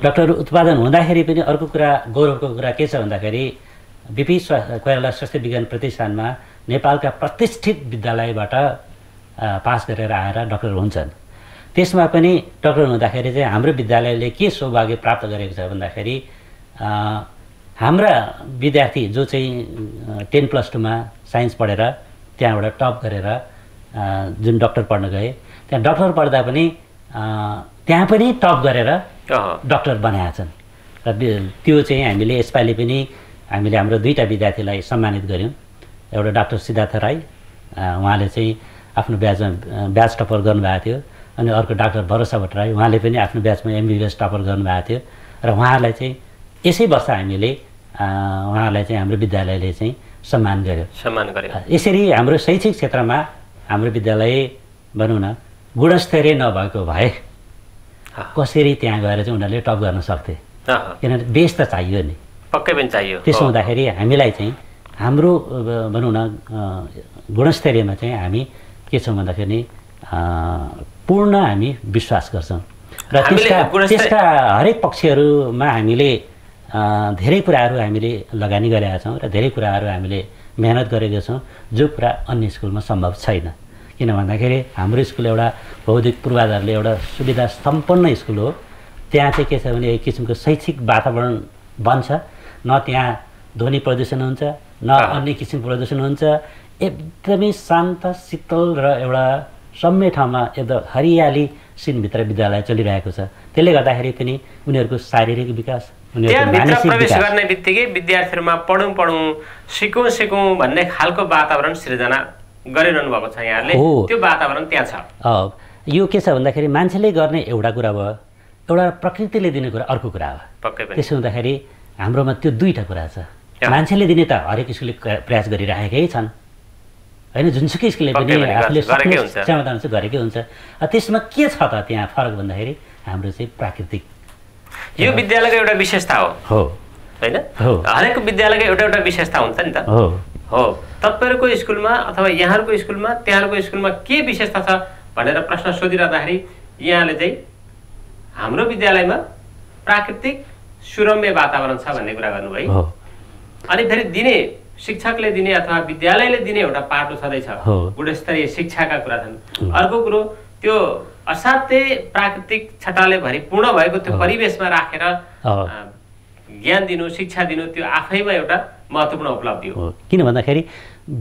डक्टरहरू उत्पादन हुँदाखेरि पनि अर्को कुरा गौरवको कुरा के छ भन्दाखेरि बिपी स्वा कोइराला स्वास्थ्य विज्ञान प्रतिष्ठानमा नेपालका प्रतिष्ठित विद्यालयबाट पास गरेर आएर डक्टर हुन्छन्। त्यसमा पनि डक्टर हुँदाखेरि चाहिँ हाम्रो विद्यालयले के सौभाग्य प्राप्त गरेको छ भन्दाखेरि हाम्रा विद्यार्थी जो चाहिँ टेन प्लस टूमा साइन्स पढेर त्यहाँबाट टप गरेर जुन डक्टर पढ्न गए त्यहाँ डक्टर पढ्दा पनि त्यहाँ पनि टप गरेर डक्टर बनाएका छन्। र त्यो चाहिँ हामीले यसपालि पनि हामीले हाम्रो दुईवटा विद्यार्थीलाई सम्मानित गऱ्यौँ। एउटा डाक्टर सिद्धार्थ राई उहाँले चाहिँ आफ्नो ब्याचमा ब्याच टपर गर्नुभएको थियो। अनि अर्को डाक्टर भरोसा भट्टराई उहाँले पनि आफ्नो ब्याचमा एमबिबिएस टपर गर्नुभएको थियो। र उहाँहरूलाई चाहिँ यसै वर्ष हामीले उहाँहरूलाई चाहिँ हाम्रो विद्यालयले चाहिँ सम्मान गर्यो। सम्मान गर्यो। यसरी हाम्रो शैक्षिक क्षेत्रमा हाम्रो विद्यालय भनौँ न गुणस्तरीय नभएको भए कसरी त्यहाँ गएर चाहिँ उनीहरूले टप गर्न सक्थे? किनभने बेस त चाहियो नि। पक्कै पनि चाहियो। त्यसो। हुँदाखेरि हामीलाई चाहिँ हाम्रो भनौँ न गुणस्तरीयमा चाहिँ हामी के छौँ भन्दाखेरि पूर्ण हामी विश्वास गर्छौँ। र त्यसका त्यसका हरेक पक्षहरूमा हामीले धेरै कुराहरू हामीले लगानी गरेका छौँ र धेरै कुराहरू हामीले मेहनत गरेका छौँ जो कुरा अन्य स्कुलमा सम्भव छैन। किन भन्दाखेरि हाम्रो स्कुल एउटा बौद्धिक पूर्वाधारले एउटा सुविधा सम्पन्न स्कुल हो। त्यहाँ चाहिँ के छ भने एक किसिमको शैक्षिक वातावरण बन्छ। न त्यहाँ ध्वनि प्रदूषण हुन्छ न। अन्य किसिमको प्रदूषण हुन्छ। एकदमै शान्त शीतल र एउटा सम्य ठाउँमा एकदम हरियालीसिनभित्र विद्यालय चलिरहेको छ। त्यसले गर्दाखेरि पनि उनीहरूको शारीरिक विकास त्यहाँभित्र प्रवेश गर्ने बित्तिकै विद्यार्थीहरूमा पढौँ पढौँ सिकौँ सिकौँ भन्ने खालको वातावरण सिर्जना गरिरहनु भएको छ यहाँहरूले। हो। त्यो वातावरण त्यहाँ छ। यो के छ भन्दाखेरि मान्छेले गर्ने एउटा कुरा भयो एउटा प्रकृतिले दिने कुरा अर्को कुरा हो। पक्कै त्यसो हुँदाखेरि हाम्रोमा त्यो दुईवटा कुरा छ। मान्छेले दिने त हरेक स्कुलले प्रयास गरिरहेकै छन्। होइन जुनसुकै स्कुलले पनि आफूले सक्ने। क्षमता हुन्छ गरेकै हुन्छ। त्यसमा के छ त त्यहाँ फरक भन्दाखेरि हाम्रो चाहिँ प्राकृतिक। यो विद्यालयको एउटा विशेषता हो। हो। होइन। हरेक विद्यालयको एउटा एउटा विशेषता हुन्छ नि त। हो। हो। तपाईँहरूको स्कुलमा अथवा यहाँहरूको स्कुलमा त्यहाँहरूको स्कुलमा के विशेषता छ भनेर प्रश्न सोधिरहँदाखेरि यहाँले चाहिँ हाम्रो विद्यालयमा प्राकृतिक सुरम्य वातावरण छ भन्ने कुरा गर्नुभयो। अनि फेरि दिने शिक्षकले दिने अथवा विद्यालयले दिने एउटा पाटो छँदैछ। गुणस्तरीय शिक्षाका कुरा छन्। अर्को कुरो त्यो असाध्यै प्राकृतिक छटाले भरिपूर्ण भएको त्यो परिवेशमा राखेर ज्ञान दिनु शिक्षा दिनु त्यो आफैमा एउटा महत्त्वपूर्ण उपलब्धि हो। किन भन्दाखेरि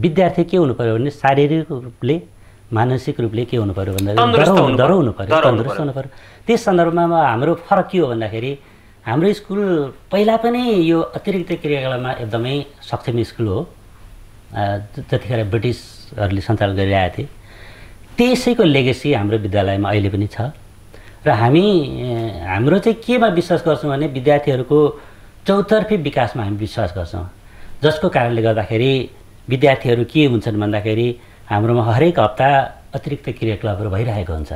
विद्यार्थी के हुनु पऱ्यो भने शारीरिक रूपले मानसिक रूपले के हुनु पऱ्यो पर्यो। हुनु पऱ्यो डरो हुनु तन्दुरुस्त हुनु पऱ्यो त्यस सन्दर्भमा हाम्रो फरक के हो भन्दाखेरि हाम्रो स्कुल पहिला पनि यो अतिरिक्त क्रियाकलापमा एकदमै सक्षम स्कुल हो। जतिखेर ब्रिटिसहरूले सञ्चालन गरिरहेका थिए त्यसैको लेगेसी हाम्रो विद्यालयमा अहिले पनि छ। र हामी हाम्रो चाहिँ केमा विश्वास गर्छौँ भने विद्यार्थीहरूको चौतर्फी विकासमा हामी विश्वास गर्छौँ। जसको कारणले गर्दाखेरि विद्यार्थीहरू के हुन्छन् भन्दाखेरि हाम्रोमा हरेक हप्ता अतिरिक्त क्रियाकलापहरू भइरहेको हुन्छ।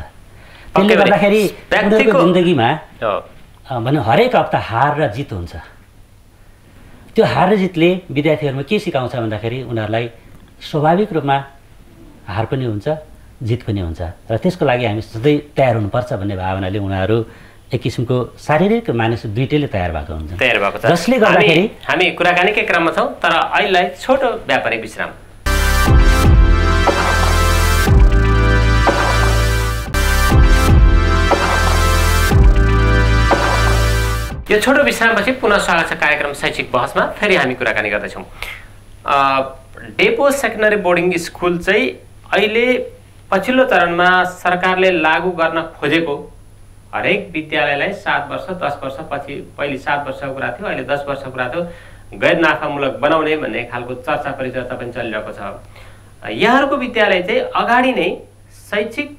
त्यसले गर्दाखेरि जिन्दगीमा भने हरेक हप्ता हार र जित हुन्छ। त्यो हार र जितले विद्यार्थीहरूमा के सिकाउँछ भन्दाखेरि उनीहरूलाई स्वाभाविक रूपमा हार पनि हुन्छ जित पनि हुन्छ। र त्यसको लागि हामी सधैँ तयार हुनुपर्छ भन्ने भावनाले उनीहरू एक किसिमको शारीरिक र मानसिक दुइटैले तयार भएको हुन्छ तयार भएको छ। जसले गर्दाखेरि हामी- हामी कुराकानीकै क्रममा छौँ तर अहिलेलाई छोटो व्यापारिक विश्राम। यो छोटो विश्रामपछि पुनः स्वागत छ कार्यक्रम शैक्षिक बहसमा फेरि हामी कुराकानी गर्दैछौँ। डेपो सेकेन्डरी बोर्डिङ स्कुल चाहिँ अहिले पछिल्लो चरणमा सरकारले लागू गर्न खोजेको हरेक विद्यालयलाई सात वर्ष दस वर्ष पछि पहिले सात वर्षको कुरा थियो अहिले दस वर्षको कुरा थियो गैर नाफामूलक बनाउने भन्ने खालको चर्चा परिचर्चा पनि चलिरहेको छ। यहाँहरूको विद्यालय चाहिँ अगाडि नै शैक्षिक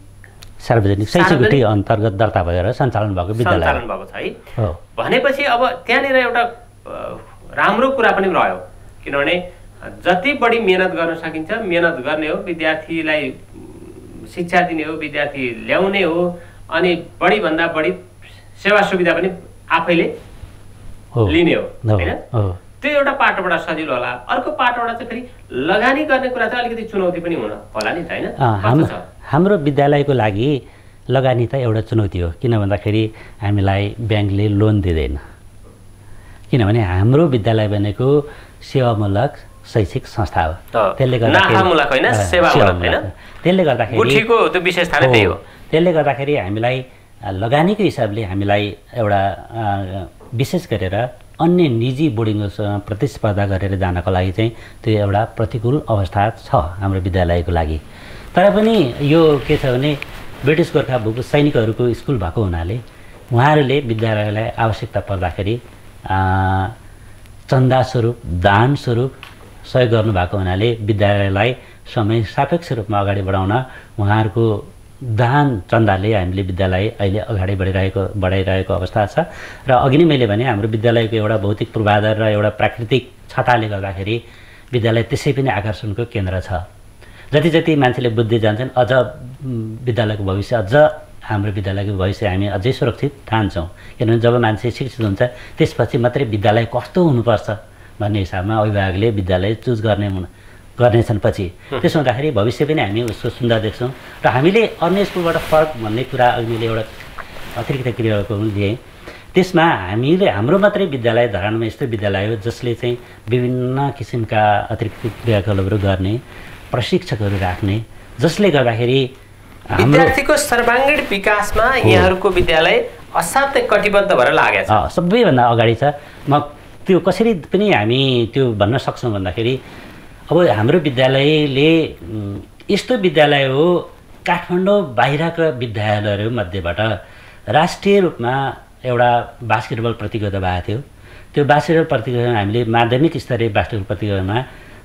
सार्वजनिक शैक्षिक अन्तर्गत दर्ता भएर सञ्चालन भएको विद्यालय? सञ्चालन भएको छ है। भनेपछि अब त्यहाँनिर एउटा राम्रो कुरा पनि रह्यो। किनभने जति बढी मेहनत गर्न सकिन्छ मेहनत गर्ने हो विद्यार्थीलाई शिक्षा दिने हो विद्यार्थी ल्याउने हो अनि बढीभन्दा बढी सेवा सुविधा पनि आफैले लिने हो होइन? त्यो एउटा पाटोबाट सजिलो होला। अर्को पाटोबाट चाहिँ फेरि लगानी गर्ने कुरा चाहिँ अलिकति चुनौती पनि हुन होला नि त होइन? हाम्रो विद्यालयको लागि लगानी त एउटा चुनौती हो। किन भन्दाखेरि हामीलाई ब्याङ्कले लोन दिँदैन। किनभने हाम्रो विद्यालय भनेको सेवामूलक शैक्षिक संस्था हो। त्यसले होइन? त्यसले गर्दाखेरि गुठीको त्यो विशेषता नै त्यही हो। त्यसले गर्दाखेरि हामीलाई लगानीको हिसाबले हामीलाई एउटा विशेष गरेर अन्य निजी बोर्डिङहरूसँग प्रतिस्पर्धा गरेर जानको लागि चाहिँ त्यो एउटा प्रतिकूल अवस्था छ हाम्रो विद्यालयको लागि। तर पनि यो के छ भने ब्रिटिस गोर्खा भूको सैनिकहरूको स्कुल भएको हुनाले उहाँहरूले विद्यालयलाई आवश्यकता पर्दाखेरि चन्दा स्वरूप दान स्वरूप सहयोग गर्नुभएको हुनाले विद्यालयलाई समय सापेक्ष रूपमा अगाडि बढाउन उहाँहरूको दान चन्दाले हामीले विद्यालय अहिले अगाडि बढिरहेको बढाइरहेको अवस्था छ। र अघि नै मैले भने हाम्रो विद्यालयको एउटा भौतिक पूर्वाधार र एउटा प्राकृतिक छटाले गर्दाखेरि विद्यालय त्यसै पनि आकर्षणको केन्द्र छ। जति जति मान्छेले बुझ्दै जान्छन् अझ विद्यालयको भविष्य अझ हाम्रो विद्यालयको भविष्य हामी अझै सुरक्षित ठान्छौँ। किनभने जब मान्छे शिक्षित हुन्छ त्यसपछि मात्रै विद्यालय कस्तो हुनुपर्छ भन्ने हिसाबमा अभिभावकले विद्यालय चुज गर्ने गर्नेछन् पछि। त्यसो हुँदाखेरि भविष्य पनि हामी उसको सुन्दर देख्छौँ। र हामीले अन्य स्कुलबाट फरक भन्ने कुरा अघि मैले एउटा अतिरिक्त क्रियाको पनि लिएँ त्यसमा हामीले हाम्रो मात्रै विद्यालय धरानमा यस्तो विद्यालय हो जसले चाहिँ विभिन्न किसिमका अतिरिक्त क्रियाकलापहरू गर्ने प्रशिक्षकहरू राख्ने जसले गर्दाखेरि विद्यार्थीको सर्वाङ्गीण विकासमा यहाँहरूको विद्यालय असाध्यै कटिबद्ध भएर लागेको छ सबैभन्दा अगाडि छ। म त्यो कसरी पनि हामी त्यो भन्न सक्छौँ भन्दाखेरि अब हाम्रो विद्यालयले यस्तो विद्यालय हो काठमाडौँ बाहिरका विद्यालयहरू मध्येबाट राष्ट्रिय रूपमा एउटा बास्केटबल प्रतियोगिता भएको थियो। त्यो बास्केटबल प्रतियोगितामा हामीले माध्यमिक स्तरीय बास्केटबल प्रतियोगितामा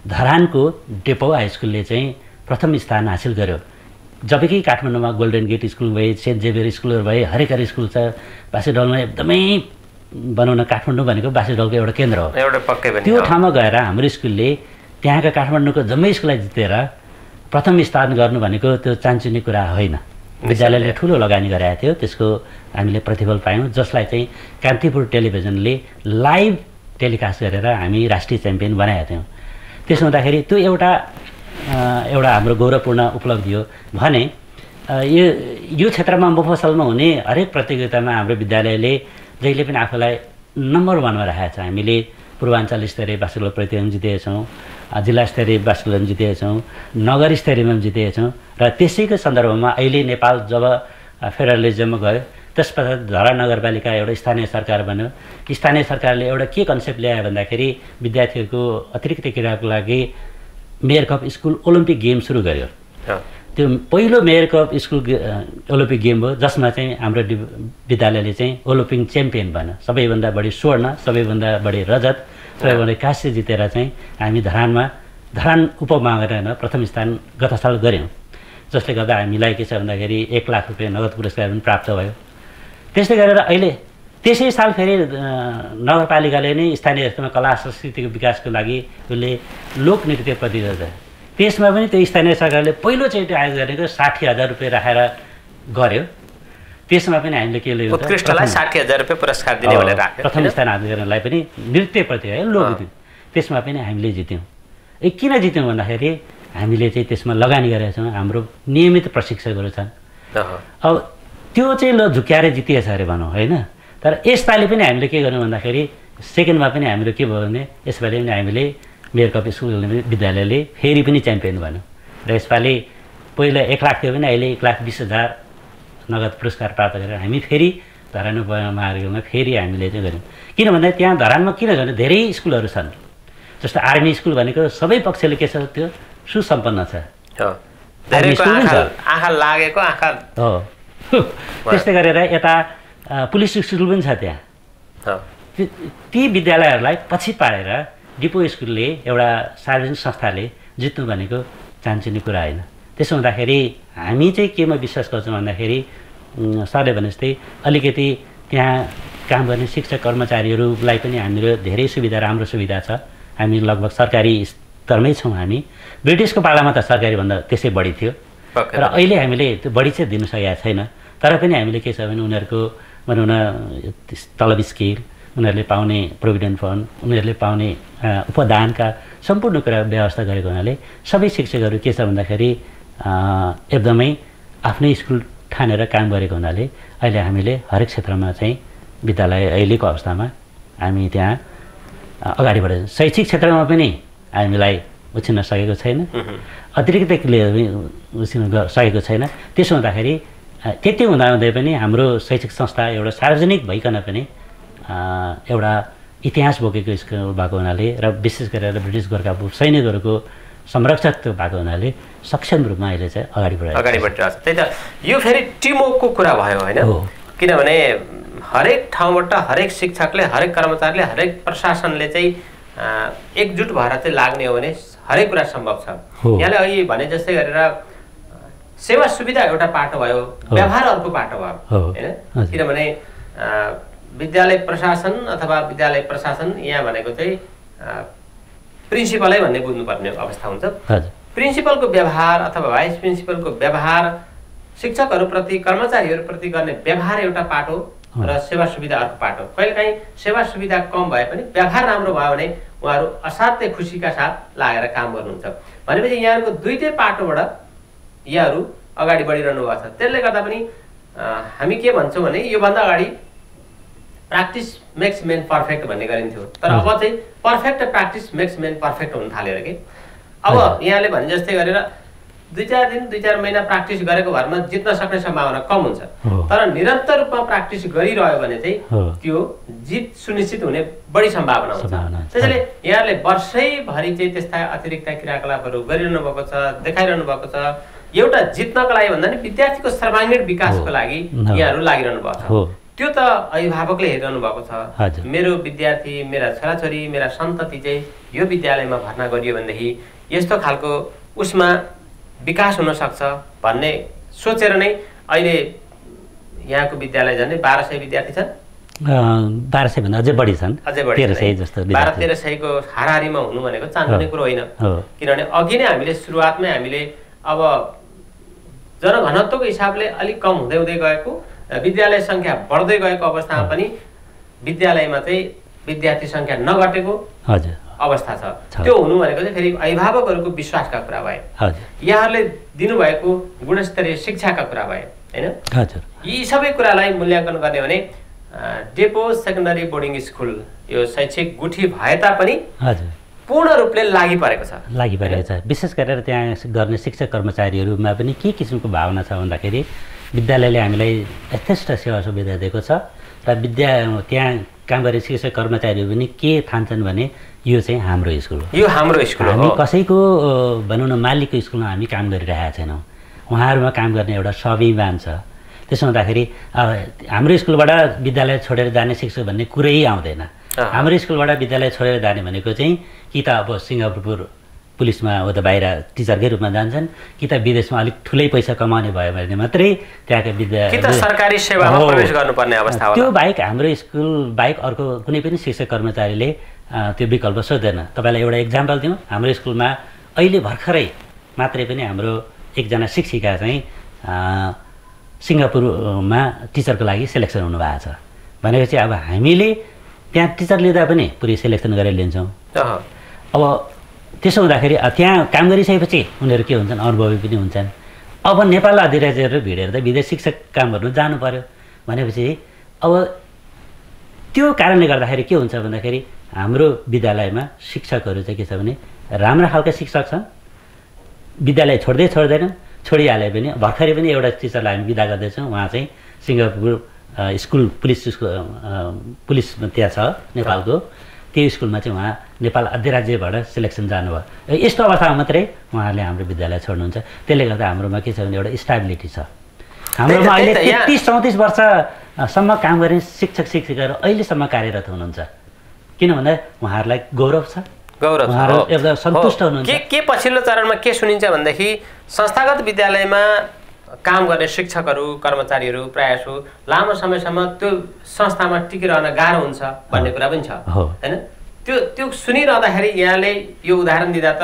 धरानको डेपो हाई स्कुलले चाहिँ प्रथम स्थान हासिल गर्यो। जबकि काठमाडौँमा गोल्डन गेट स्कुल भए सेन्ट जेभियर स्कुलहरू भए हरेक हरेक स्कुल छ बास्केटबलमा एकदमै बनाउन काठमाडौँ भनेको बास्केटबलको एउटा केन्द्र हो। एउटा पक्कै त्यो। ठाउँमा गएर हाम्रो स्कुलले त्यहाँका काठमाडौँको जम्मै स्कुललाई जितेर प्रथम स्थान गर्नु भनेको त्यो चान्चुने कुरा होइन। विद्यालयले ठुलो लगानी गराएको थियो त्यसको हामीले प्रतिफल पायौँ जसलाई चाहिँ कान्तिपुर टेलिभिजनले लाइभ टेलिकास्ट गरेर हामी राष्ट्रिय च्याम्पियन बनाएका थियौँ। त्यसो हुँदाखेरि त्यो एउटा एउटा हाम्रो गौरवपूर्ण उपलब्धि हो। भने यो यो क्षेत्रमा मफसलमा हुने हरेक प्रतियोगितामा हाम्रो विद्यालयले जहिले पनि आफूलाई नम्बर वानमा राखेको छ। हामीले पूर्वाञ्चल स्तरीय बास्केटबल प्रतियोगिता जितेका छौँ अ, जिल्ला स्तरीय बास्केटबल पनि जितेका छौँ नगर स्तरीयमा पनि जितेका छौँ र त्यसैको सन्दर्भमा अहिले नेपाल जब फेडरलिजममा गयो त्यस पछाडि धरा नगरपालिका एउटा स्थानीय सरकार बन्यो। स्थानीय सरकारले एउटा के कन्सेप्ट ल्यायो भन्दाखेरि विद्यार्थीहरूको अतिरिक्त क्रीडाको लागि mayor cup school Olympic game सुरु गर्यो। त्यो पहिलो mayor cup school Olympic game हो जसमा चाहिँ हाम्रो विद्यालयले चाहिँ ओलम्पिक च्याम्पियन बन्यो। सबैभन्दा बढी स्वर्ण सबैभन्दा बढी रजत सबैभन्दा काँस्य जितेर चाहिँ हामी धरानमा धरान उपमहानगरमा प्रथम स्थान गत साल गऱ्यौँ। जसले गर्दा हामीलाई के छ भन्दाखेरि एक लाख रुपियाँ नगद पुरस्कार पनि प्राप्त भयो। त्यस्तै गरेर अहिले त्यसै साल फेरि नगरपालिकाले नै स्थानीय स्तरमा कला संस्कृतिको विकासको लागि उसले लोकनृत्य प्रतियोगिता त्यसमा पनि त्यो स्थानीय सरकारले पहिलोचोटि आयोजन गरेको साठी हजार रुपियाँ राखेर गर्यो। त्यसमा पनि हामीले के प्रथम- साठी हजार रुपियाँ पुरस्कार दिने भनेर प्रथम स्थान हासिल गर्नलाई पनि नृत्य प्रतियोगिता। लोक त्यसमा पनि हामीले जित्यौँ। ए किन जित्यौँ भन्दाखेरि हामीले चाहिँ त्यसमा लगानी गरेका छौँ। हाम्रो नियमित प्रशिक्षकहरू छन्। अब त्यो चाहिँ ल झुक्क्याएर जितिएछ अरे भनौँ होइन? तर यसपालि पनि हामीले के गर्यौँ भन्दाखेरि सेकेन्डमा पनि हाम्रो के भयो भने यसपालि पनि हामीले मेयर कप स्कुल विद्यालयले फेरि पनि च्याम्पियन भन्यो र यसपालि पहिला एक लाख थियो भने अहिले एक लाख बिस हजार नगद पुरस्कार प्राप्त गरेर हामी फेरि धरान महामार्गमा फेरि हामीले चाहिँ गऱ्यौँ। किन भन्दा त्यहाँ धरानमा किन भने धेरै स्कुलहरू छन्। जस्तो आर्मी स्कुल भनेको सबै पक्षले के छ त्यो? सुसम्पन्न छ। हो। त्यस्तै गरेर यता पुलिस स्कुल पनि छ त्यहाँ। ती- विद्यालयहरूलाई पछि पारेर डिपो स्कुलले एउटा सार्वजनिक संस्थाले जित्नु भनेको चान्चिने कुरा होइन। त्यसो हुँदाखेरि हामी चाहिँ केमा विश्वास गर्छौँ भन्दाखेरि सरले भने जस्तै अलिकति त्यहाँ काम गर्ने शिक्षक कर्मचारीहरूलाई पनि हामीले धेरै सुविधा राम्रो सुविधा छ। हामी लगभग सरकारी स्तरमै छौँ हामी। ब्रिटिसको पालामा त सरकारीभन्दा त्यसै बढी थियो। र। अहिले हामीले बढी चाहिँ दिनु सकेका छैन तर पनि हामीले के छ भने उनीहरूको भनौँ न तलब स्केल उनीहरूले पाउने प्रोभिडेन्ट फन्ड उनीहरूले पाउने उपदानका सम्पूर्ण कुरा व्यवस्था गरेको हुनाले सबै शिक्षकहरू के छ भन्दाखेरि एकदमै आफ्नै स्कुल ठानेर काम गरेको हुनाले अहिले हामीले हरेक क्षेत्रमा चाहिँ विद्यालय अहिलेको अवस्थामा हामी त्यहाँ अगाडि बढेको छौँ। शैक्षिक क्षेत्रमा पनि हामीलाई उछिन्न सकेको छैन। अतिरिक्त उसिन ग- सकेको छैन। त्यसो हुँदाखेरि त्यति हुँदाहुँदै पनि हाम्रो शैक्षिक संस्था एउटा सार्वजनिक भइकन पनि एउटा इतिहास बोकेको स्कुल भएको हुनाले र विशेष गरेर ब्रिटिस गोर्खाको सैनिकहरूको संरक्षक भएको हुनाले सक्षम रूपमा अहिले चाहिँ अगाडि बढाएको अगाडि बढिरहेको छ। त्यही त यो फेरि टिमवर्कको कुरा भयो होइन। हो। किनभने हरेक ठाउँबाट हरेक शिक्षकले हरेक कर्मचारीले हरेक प्रशासनले चाहिँ एकजुट भएर चाहिँ लाग्ने हो भने हरेक कुरा सम्भव छ। यहाँले अघि भने जस्तै गरेर सेवा सुविधा एउटा पाटो भयो। व्यवहार अर्को पाटो भयो। होइन। किनभने विद्यालय प्रशासन अथवा विद्यालय प्रशासन यहाँ भनेको चाहिँ प्रिन्सिपलै भन्ने बुझ्नुपर्ने अवस्था हुन्छ प्रिन्सिपलको व्यवहार अथवा भाइस प्रिन्सिपलको व्यवहार शिक्षकहरूप्रति कर्मचारीहरूप्रति गर्ने व्यवहार एउटा पाटो र सेवा सुविधा अर्को पाटो कहिलेकाहीँ सेवा सुविधा कम भए पनि व्यवहार राम्रो भयो भने उहाँहरू असाध्यै खुसीका साथ लागेर काम गर्नुहुन्छ। भनेपछि यहाँहरूको दुइटै पाटोबाट यहाँहरू अगाडि बढिरहनु भएको छ। त्यसले गर्दा पनि हामी के भन्छौँ भने योभन्दा अगाडि प्र्याक्टिस मेक्स मेन पर्फेक्ट भन्ने गरिन्थ्यो। तर अब चाहिँ perfect practice makes men perfect हुन थाल्यो अरे कि? अब। यहाँले भने जस्तै गरेर दुई चार दिन दुई चार महिना प्र्याक्टिस गरेको भरमा जित्न सक्ने सम्भावना कम हुन्छ। तर निरन्तर रूपमा प्र्याक्टिस गरिरह्यो भने चाहिँ। त्यो जित सुनिश्चित हुने बढी सम्भावना हुन्छ। त्यसैले यहाँले वर्षैभरि चाहिँ त्यस्ता अतिरिक्त क्रियाकलापहरू गरिरहनु भएको छ देखाइरहनु भएको छ एउटा जित्नको लागि भन्दा नि विद्यार्थीको सर्वाङ्गीण विकासको। लागि। यहाँहरू लागिरहनु भएको छ त्यो त अभिभावकले हेरिरहनु भएको छ। मेरो विद्यार्थी मेरा छोराछोरी मेरा सन्तति चाहिँ यो विद्यालयमा भर्ना गरियो भनेदेखि यस्तो खालको उसमा विकास हुनसक्छ भन्ने सोचेर नै अहिले यहाँको विद्यालय झन् बाह्र सय विद्यार्थी छन्। बाह्र सयभन्दा अझै बढी छन्। अझै बढी तेह्र सय। जस्तो बाह्र तेह्र सयको हाराहारीमा हुनु भनेको चाहने हो। कुरो होइन। किनभने अघि नै हामीले सुरुवातमै हामीले अब जनघनत्वको हिसाबले अलिक कम हुँदै हुँदै गएको विद्यालय सङ्ख्या बढ्दै गएको अवस्थामा पनि विद्यालयमा चाहिँ विद्यार्थी सङ्ख्या नघटेको। हजुर। अवस्था छ। त्यो हुनु भनेको चाहिँ फेरि अभिभावकहरूको विश्वासका कुरा भए। हजुर। यहाँहरूले दिनुभएको गुणस्तरीय शिक्षाका कुरा भए होइन? यी सबै कुरालाई मूल्याङ्कन गर्ने भने डेपो सेकेन्डरी बोर्डिङ स्कुल यो शैक्षिक गुठी भए तापनि हजुर। पूर्ण रूपले लागि परेको छ। लागिपरेको छ। विशेष गरेर त्यहाँ गर्ने शिक्षक कर्मचारीहरूमा पनि के किसिमको भावना छ भन्दाखेरि विद्यालयले हामीलाई यथेष्ट सेवा सुविधा दिएको छ। र विद्या त्यहाँ काम गर्ने शिक्षक कर्मचारीहरू पनि के ठान्छन् भने यो चाहिँ हाम्रो स्कुल हो। यो हाम्रो स्कुल हामी हो कसैको अ, भनौँ न मालिकको स्कुलमा हामी काम गरिरहेका छैनौँ। उहाँहरूमा काम गर्ने एउटा स्वाभिमान छ। त्यसो हुँदाखेरि हाम्रो स्कुलबाट विद्यालय छोडेर जाने शिक्षक भन्ने कुरै आउँदैन। हाम्रो स्कुलबाट विद्यालय छोडेर जाने भनेको चाहिँ कि त अब सिङ्गापुर पुलिसमा हो त बाहिर टिचरकै रूपमा जान्छन्। कि त विदेशमा अलिक ठुलै पैसा कमाउने भयो भने मात्रै त्यहाँका विद्या सरकारी सेवामा। प्रवेश गर्नुपर्ने अवस्था त्यो बाहेक हाम्रो स्कुल बाहेक अर्को कुनै पनि शिक्षक कर्मचारीले त्यो विकल्प सोध्दैन। तपाईँलाई एउटा इक्जाम्पल दिउँ। हाम्रो स्कुलमा अहिले भर्खरै मात्रै पनि हाम्रो एकजना शिक्षिका चाहिँ सिङ्गापुरमा टिचरको लागि सेलेक्सन हुनुभएको छ। भनेपछि अब हामीले त्यहाँ टिचर लिँदा पनि पुरै सेलेक्सन गरेर लिन्छौँ। अब त्यसो हुँदाखेरि त्यहाँ काम गरिसकेपछि उनीहरू के हुन्छन्? अनुभवी पनि हुन्छन्। अब नेपाल अधिराज्यहरू भिडेर त विदेश शिक्षक काम गर्नु जानु पर्यो। भनेपछि अब त्यो कारणले गर्दाखेरि के हुन्छ भन्दाखेरि हाम्रो विद्यालयमा शिक्षकहरू चाहिँ के छ भने राम्रा खालका शिक्षक छन्। विद्यालय छोड्दै छोड्दैनन्। छोडिहाले पनि भर्खरै पनि एउटा टिचरलाई हामी विदा गर्दैछौँ। उहाँ चाहिँ Singapore school police school police त्यहाँ छ नेपालको। त्यो स्कुलमा चाहिँ उहाँ नेपाल अधिराज्यबाट सिलेक्सन जानुभयो। यस्तो अवस्थामा मात्रै उहाँहरूले हाम्रो विद्यालय छोड्नुहुन्छ। त्यसले गर्दा हाम्रोमा के छ भने एउटा स्टाबिलिटी छ। हाम्रोमा अहिले त, यहाँ- तेत्तिस चौतिस वर्षसम्म काम गर्ने शिक्षक शिक्षिकाहरू अहिलेसम्म कार्यरत हुनुहुन्छ। किन भन्दा उहाँहरूलाई गौरव छ। गौरव। एकदम सन्तुष्ट। हुनुहुन्छ। के के पछिल्लो चरणमा के सुनिन्छ भनेदेखि संस्थागत विद्यालयमा काम गर्ने शिक्षकहरू कर्मचारीहरू प्रायः लामो समयसम्म त्यो संस्थामा टिकिरहन गाह्रो हुन्छ भन्ने कुरा पनि छ। होइन? त्यो त्यो सुनिरहँदाखेरि यहाँले यो उदाहरण दिँदा त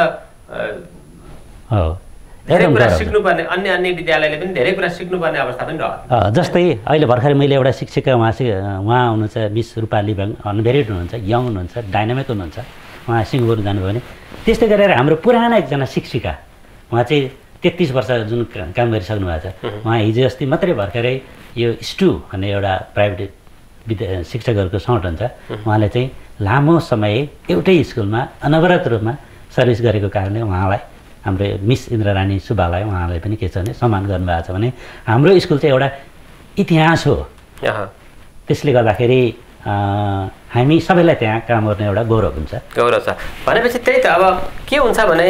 धेरै कुरा छ। सिक्नुपर्ने अन्य अन्य विद्यालयले पनि धेरै कुरा सिक्नुपर्ने अवस्था पनि रह्यो अ, जस्तै अहिले भर्खरै मैले एउटा शिक्षिका उहाँ चाहिँ उहाँ हुनुहुन्छ मिस रूपा लिबाङ अनभेरिड हुनुहुन्छ यङ हुनुहुन्छ डाइनामिक हुनुहुन्छ उहाँ सिङ्गापुर जानुभयो भने त्यस्तै गरेर हाम्रो पुरानो एकजना शिक्षिका उहाँ चाहिँ तेत्तिस वर्ष जुन काम गरिसक्नु भएको छ उहाँ हिजो अस्ति मात्रै भर्खरै यो स्टु भन्ने एउटा प्राइभेट विद्या शिक्षकहरूको सङ्गठन हुन्छ उहाँले चाहिँ लामो समय एउटै स्कुलमा अनवरत रूपमा सर्भिस गरेको कारणले उहाँलाई हाम्रो मिस इन्द्ररानी सुब्बालाई उहाँलाई पनि के छ भने सम्मान गर्नुभएको छ भने हाम्रो स्कुल चाहिँ एउटा इतिहास हो। त्यसले गर्दाखेरि हामी सबैलाई त्यहाँ काम गर्ने एउटा गौरव हुन्छ। गौरव छ। भनेपछि त्यही त अब के हुन्छ भने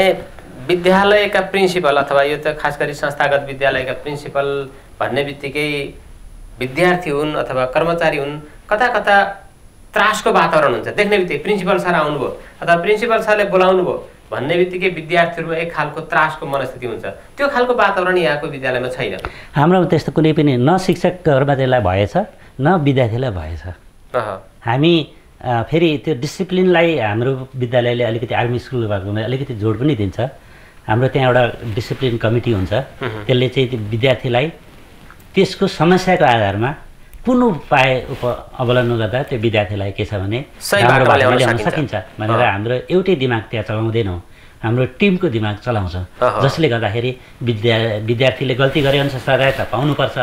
विद्यालयका प्रिन्सिपल अथवा यो त खास गरी संस्थागत विद्यालयका प्रिन्सिपल भन्ने बित्तिकै विद्यार्थी हुन् अथवा कर्मचारी हुन् कता कता त्रासको वातावरण हुन्छ। देख्ने बित्तिकै प्रिन्सिपल सर आउनुभयो। अथवा प्रिन्सिपल सरले बोलाउनु भयो भन्ने बित्तिकै विद्यार्थीहरूमा एक खालको त्रासको मनस्थिति हुन्छ। त्यो खालको वातावरण यहाँको विद्यालयमा छैन। हाम्रोमा त्यस्तो कुनै पनि न शिक्षक कर्मचारीलाई भएछ न विद्यार्थीलाई भएछ। हामी फेरि त्यो डिसिप्लिनलाई हाम्रो विद्यालयले अलिकति आर्मी स्कुल भएकोमा अलिकति जोड पनि दिन्छ। हाम्रो त्यहाँ एउटा डिसिप्लिन कमिटी हुन्छ। त्यसले चाहिँ विद्यार्थीलाई त्यसको समस्याको आधारमा कुन उपाय उप अवलम्बन गर्दा त्यो विद्यार्थीलाई के छ भने राम्रो बाटोमा ल्याउन सकिन्छ। भनेर। हाम्रो एउटै दिमाग त्यहाँ चलाउँदैनौँ हाम्रो टिमको दिमाग चलाउँछ। जसले गर्दाखेरि विद्या विद्यार्थीले गल्ती गरे अनुसार सजाय त पाउनुपर्छ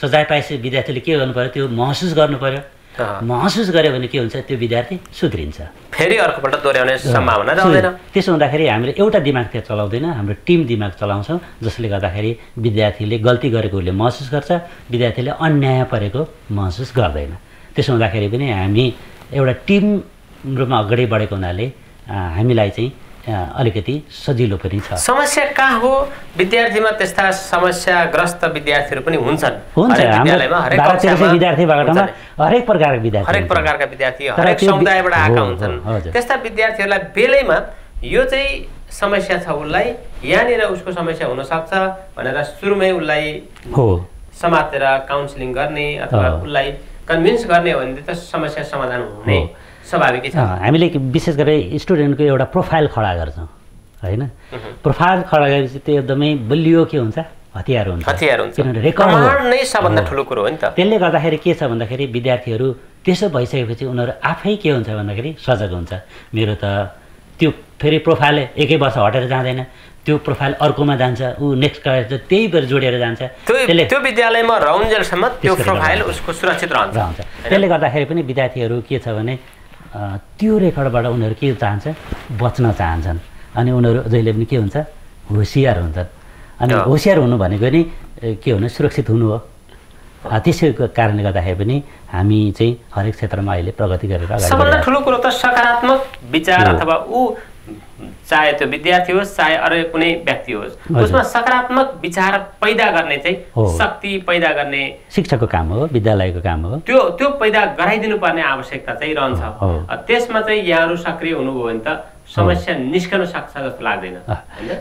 सजाय पाएपछि विद्यार्थीले के गर्नु पऱ्यो त्यो महसुस गर्नु पऱ्यो। महसुस गर्यो भने के हुन्छ? त्यो विद्यार्थी सुध्रिन्छ। फेरि अर्कोपल्ट दोहोऱ्याउने सम्भावना रहँदैन त्यसो हुँदाखेरि हामीले एउटा दिमाग त्यहाँ चलाउँदैन हाम्रो टिम दिमाग चलाउँछौँ जसले गर्दाखेरि विद्यार्थीले गल्ती गरेको उसले महसुस गर्छ विद्यार्थीले अन्याय परेको महसुस गर्दैन। त्यसो हुँदाखेरि पनि हामी एउटा टिम रूपमा अगाडि बढेको हुनाले हामीलाई चाहिँ अलिकति सजिलो पनि छ समस्या कहाँ हो विद्यार्थीमा त्यस्ता समस्याग्रस्त विद्यार्थीहरू पनि हुन्छन् हुन्छ विद्यालयमा हरेक प्रकारका विद्यार्थी हरेक। प्रकारका विद्यार्थी हरेक समुदायबाट आएका हुन्छन्। त्यस्ता विद्यार्थीहरूलाई बेलैमा यो चाहिँ समस्या छ उसलाई यहाँनिर उसको समस्या हुनसक्छ भनेर सुरुमै उसलाई हो समातेर काउन्सिलिङ गर्ने अथवा। उसलाई कन्भिन्स गर्ने हो भने त समस्या समाधान हुने। स्वाभाविकै छ। हामीले विशेष गरेर स्टुडेन्टको एउटा प्रोफाइल खडा गर्छौँ होइन? प्रोफाइल खडा गरेपछि त्यो एकदमै बलियो के हुन्छ? हतियार हुन्छ। हतियार हुन्छ। किनभने रेकर्ड नै सबभन्दा। ठुलो कुरो हो नि त। त्यसले गर्दाखेरि के छ भन्दाखेरि विद्यार्थीहरू त्यसो भइसकेपछि उनीहरू आफै के हुन्छ भन्दाखेरि सजग हुन्छ। मेरो त त्यो फेरि प्रोफाइल एकै वर्ष हटेर जाँदैन। त्यो प्रोफाइल अर्कोमा जान्छ ऊ नेक्स्ट क्लास त्यही भएर जोडेर जान्छ। त्यो त्यसले त्यो विद्यालयमा रहन्जेलसम्म त्यो प्रोफाइल उसको सुरक्षित रहन्छ। त्यसले गर्दाखेरि पनि विद्यार्थीहरू के छ भने त्यो रेकर्डबाट उनीहरू के चाहन्छ? बच्न चाहन्छन्। अनि उनीहरू जहिले पनि के हुन्छ? होसियार हुन्छन्। अनि। होसियार हुनु भनेको नि के हुनु? सुरक्षित हुनु हो। त्यसैको कारणले गर्दाखेरि पनि हामी चाहिँ हरेक क्षेत्रमा अहिले प्रगति गरेर सबभन्दा ठुलो कुरो त सकारात्मक विचार। अथवा ऊ चाहे त्यो विद्यार्थी होस् चाहे अरू कुनै व्यक्ति होस्। उसमा सकारात्मक विचार पैदा गर्ने चाहिँ। शक्ति पैदा गर्ने शिक्षकको काम हो विद्यालयको काम हो त्यो त्यो पैदा गराइदिनु पर्ने आवश्यकता चाहिँ रहन्छ त्यसमा चाहिँ यहाँहरू सक्रिय हुनुभयो भने त समस्या निस्कन सक्छ जस्तो लाग्दैन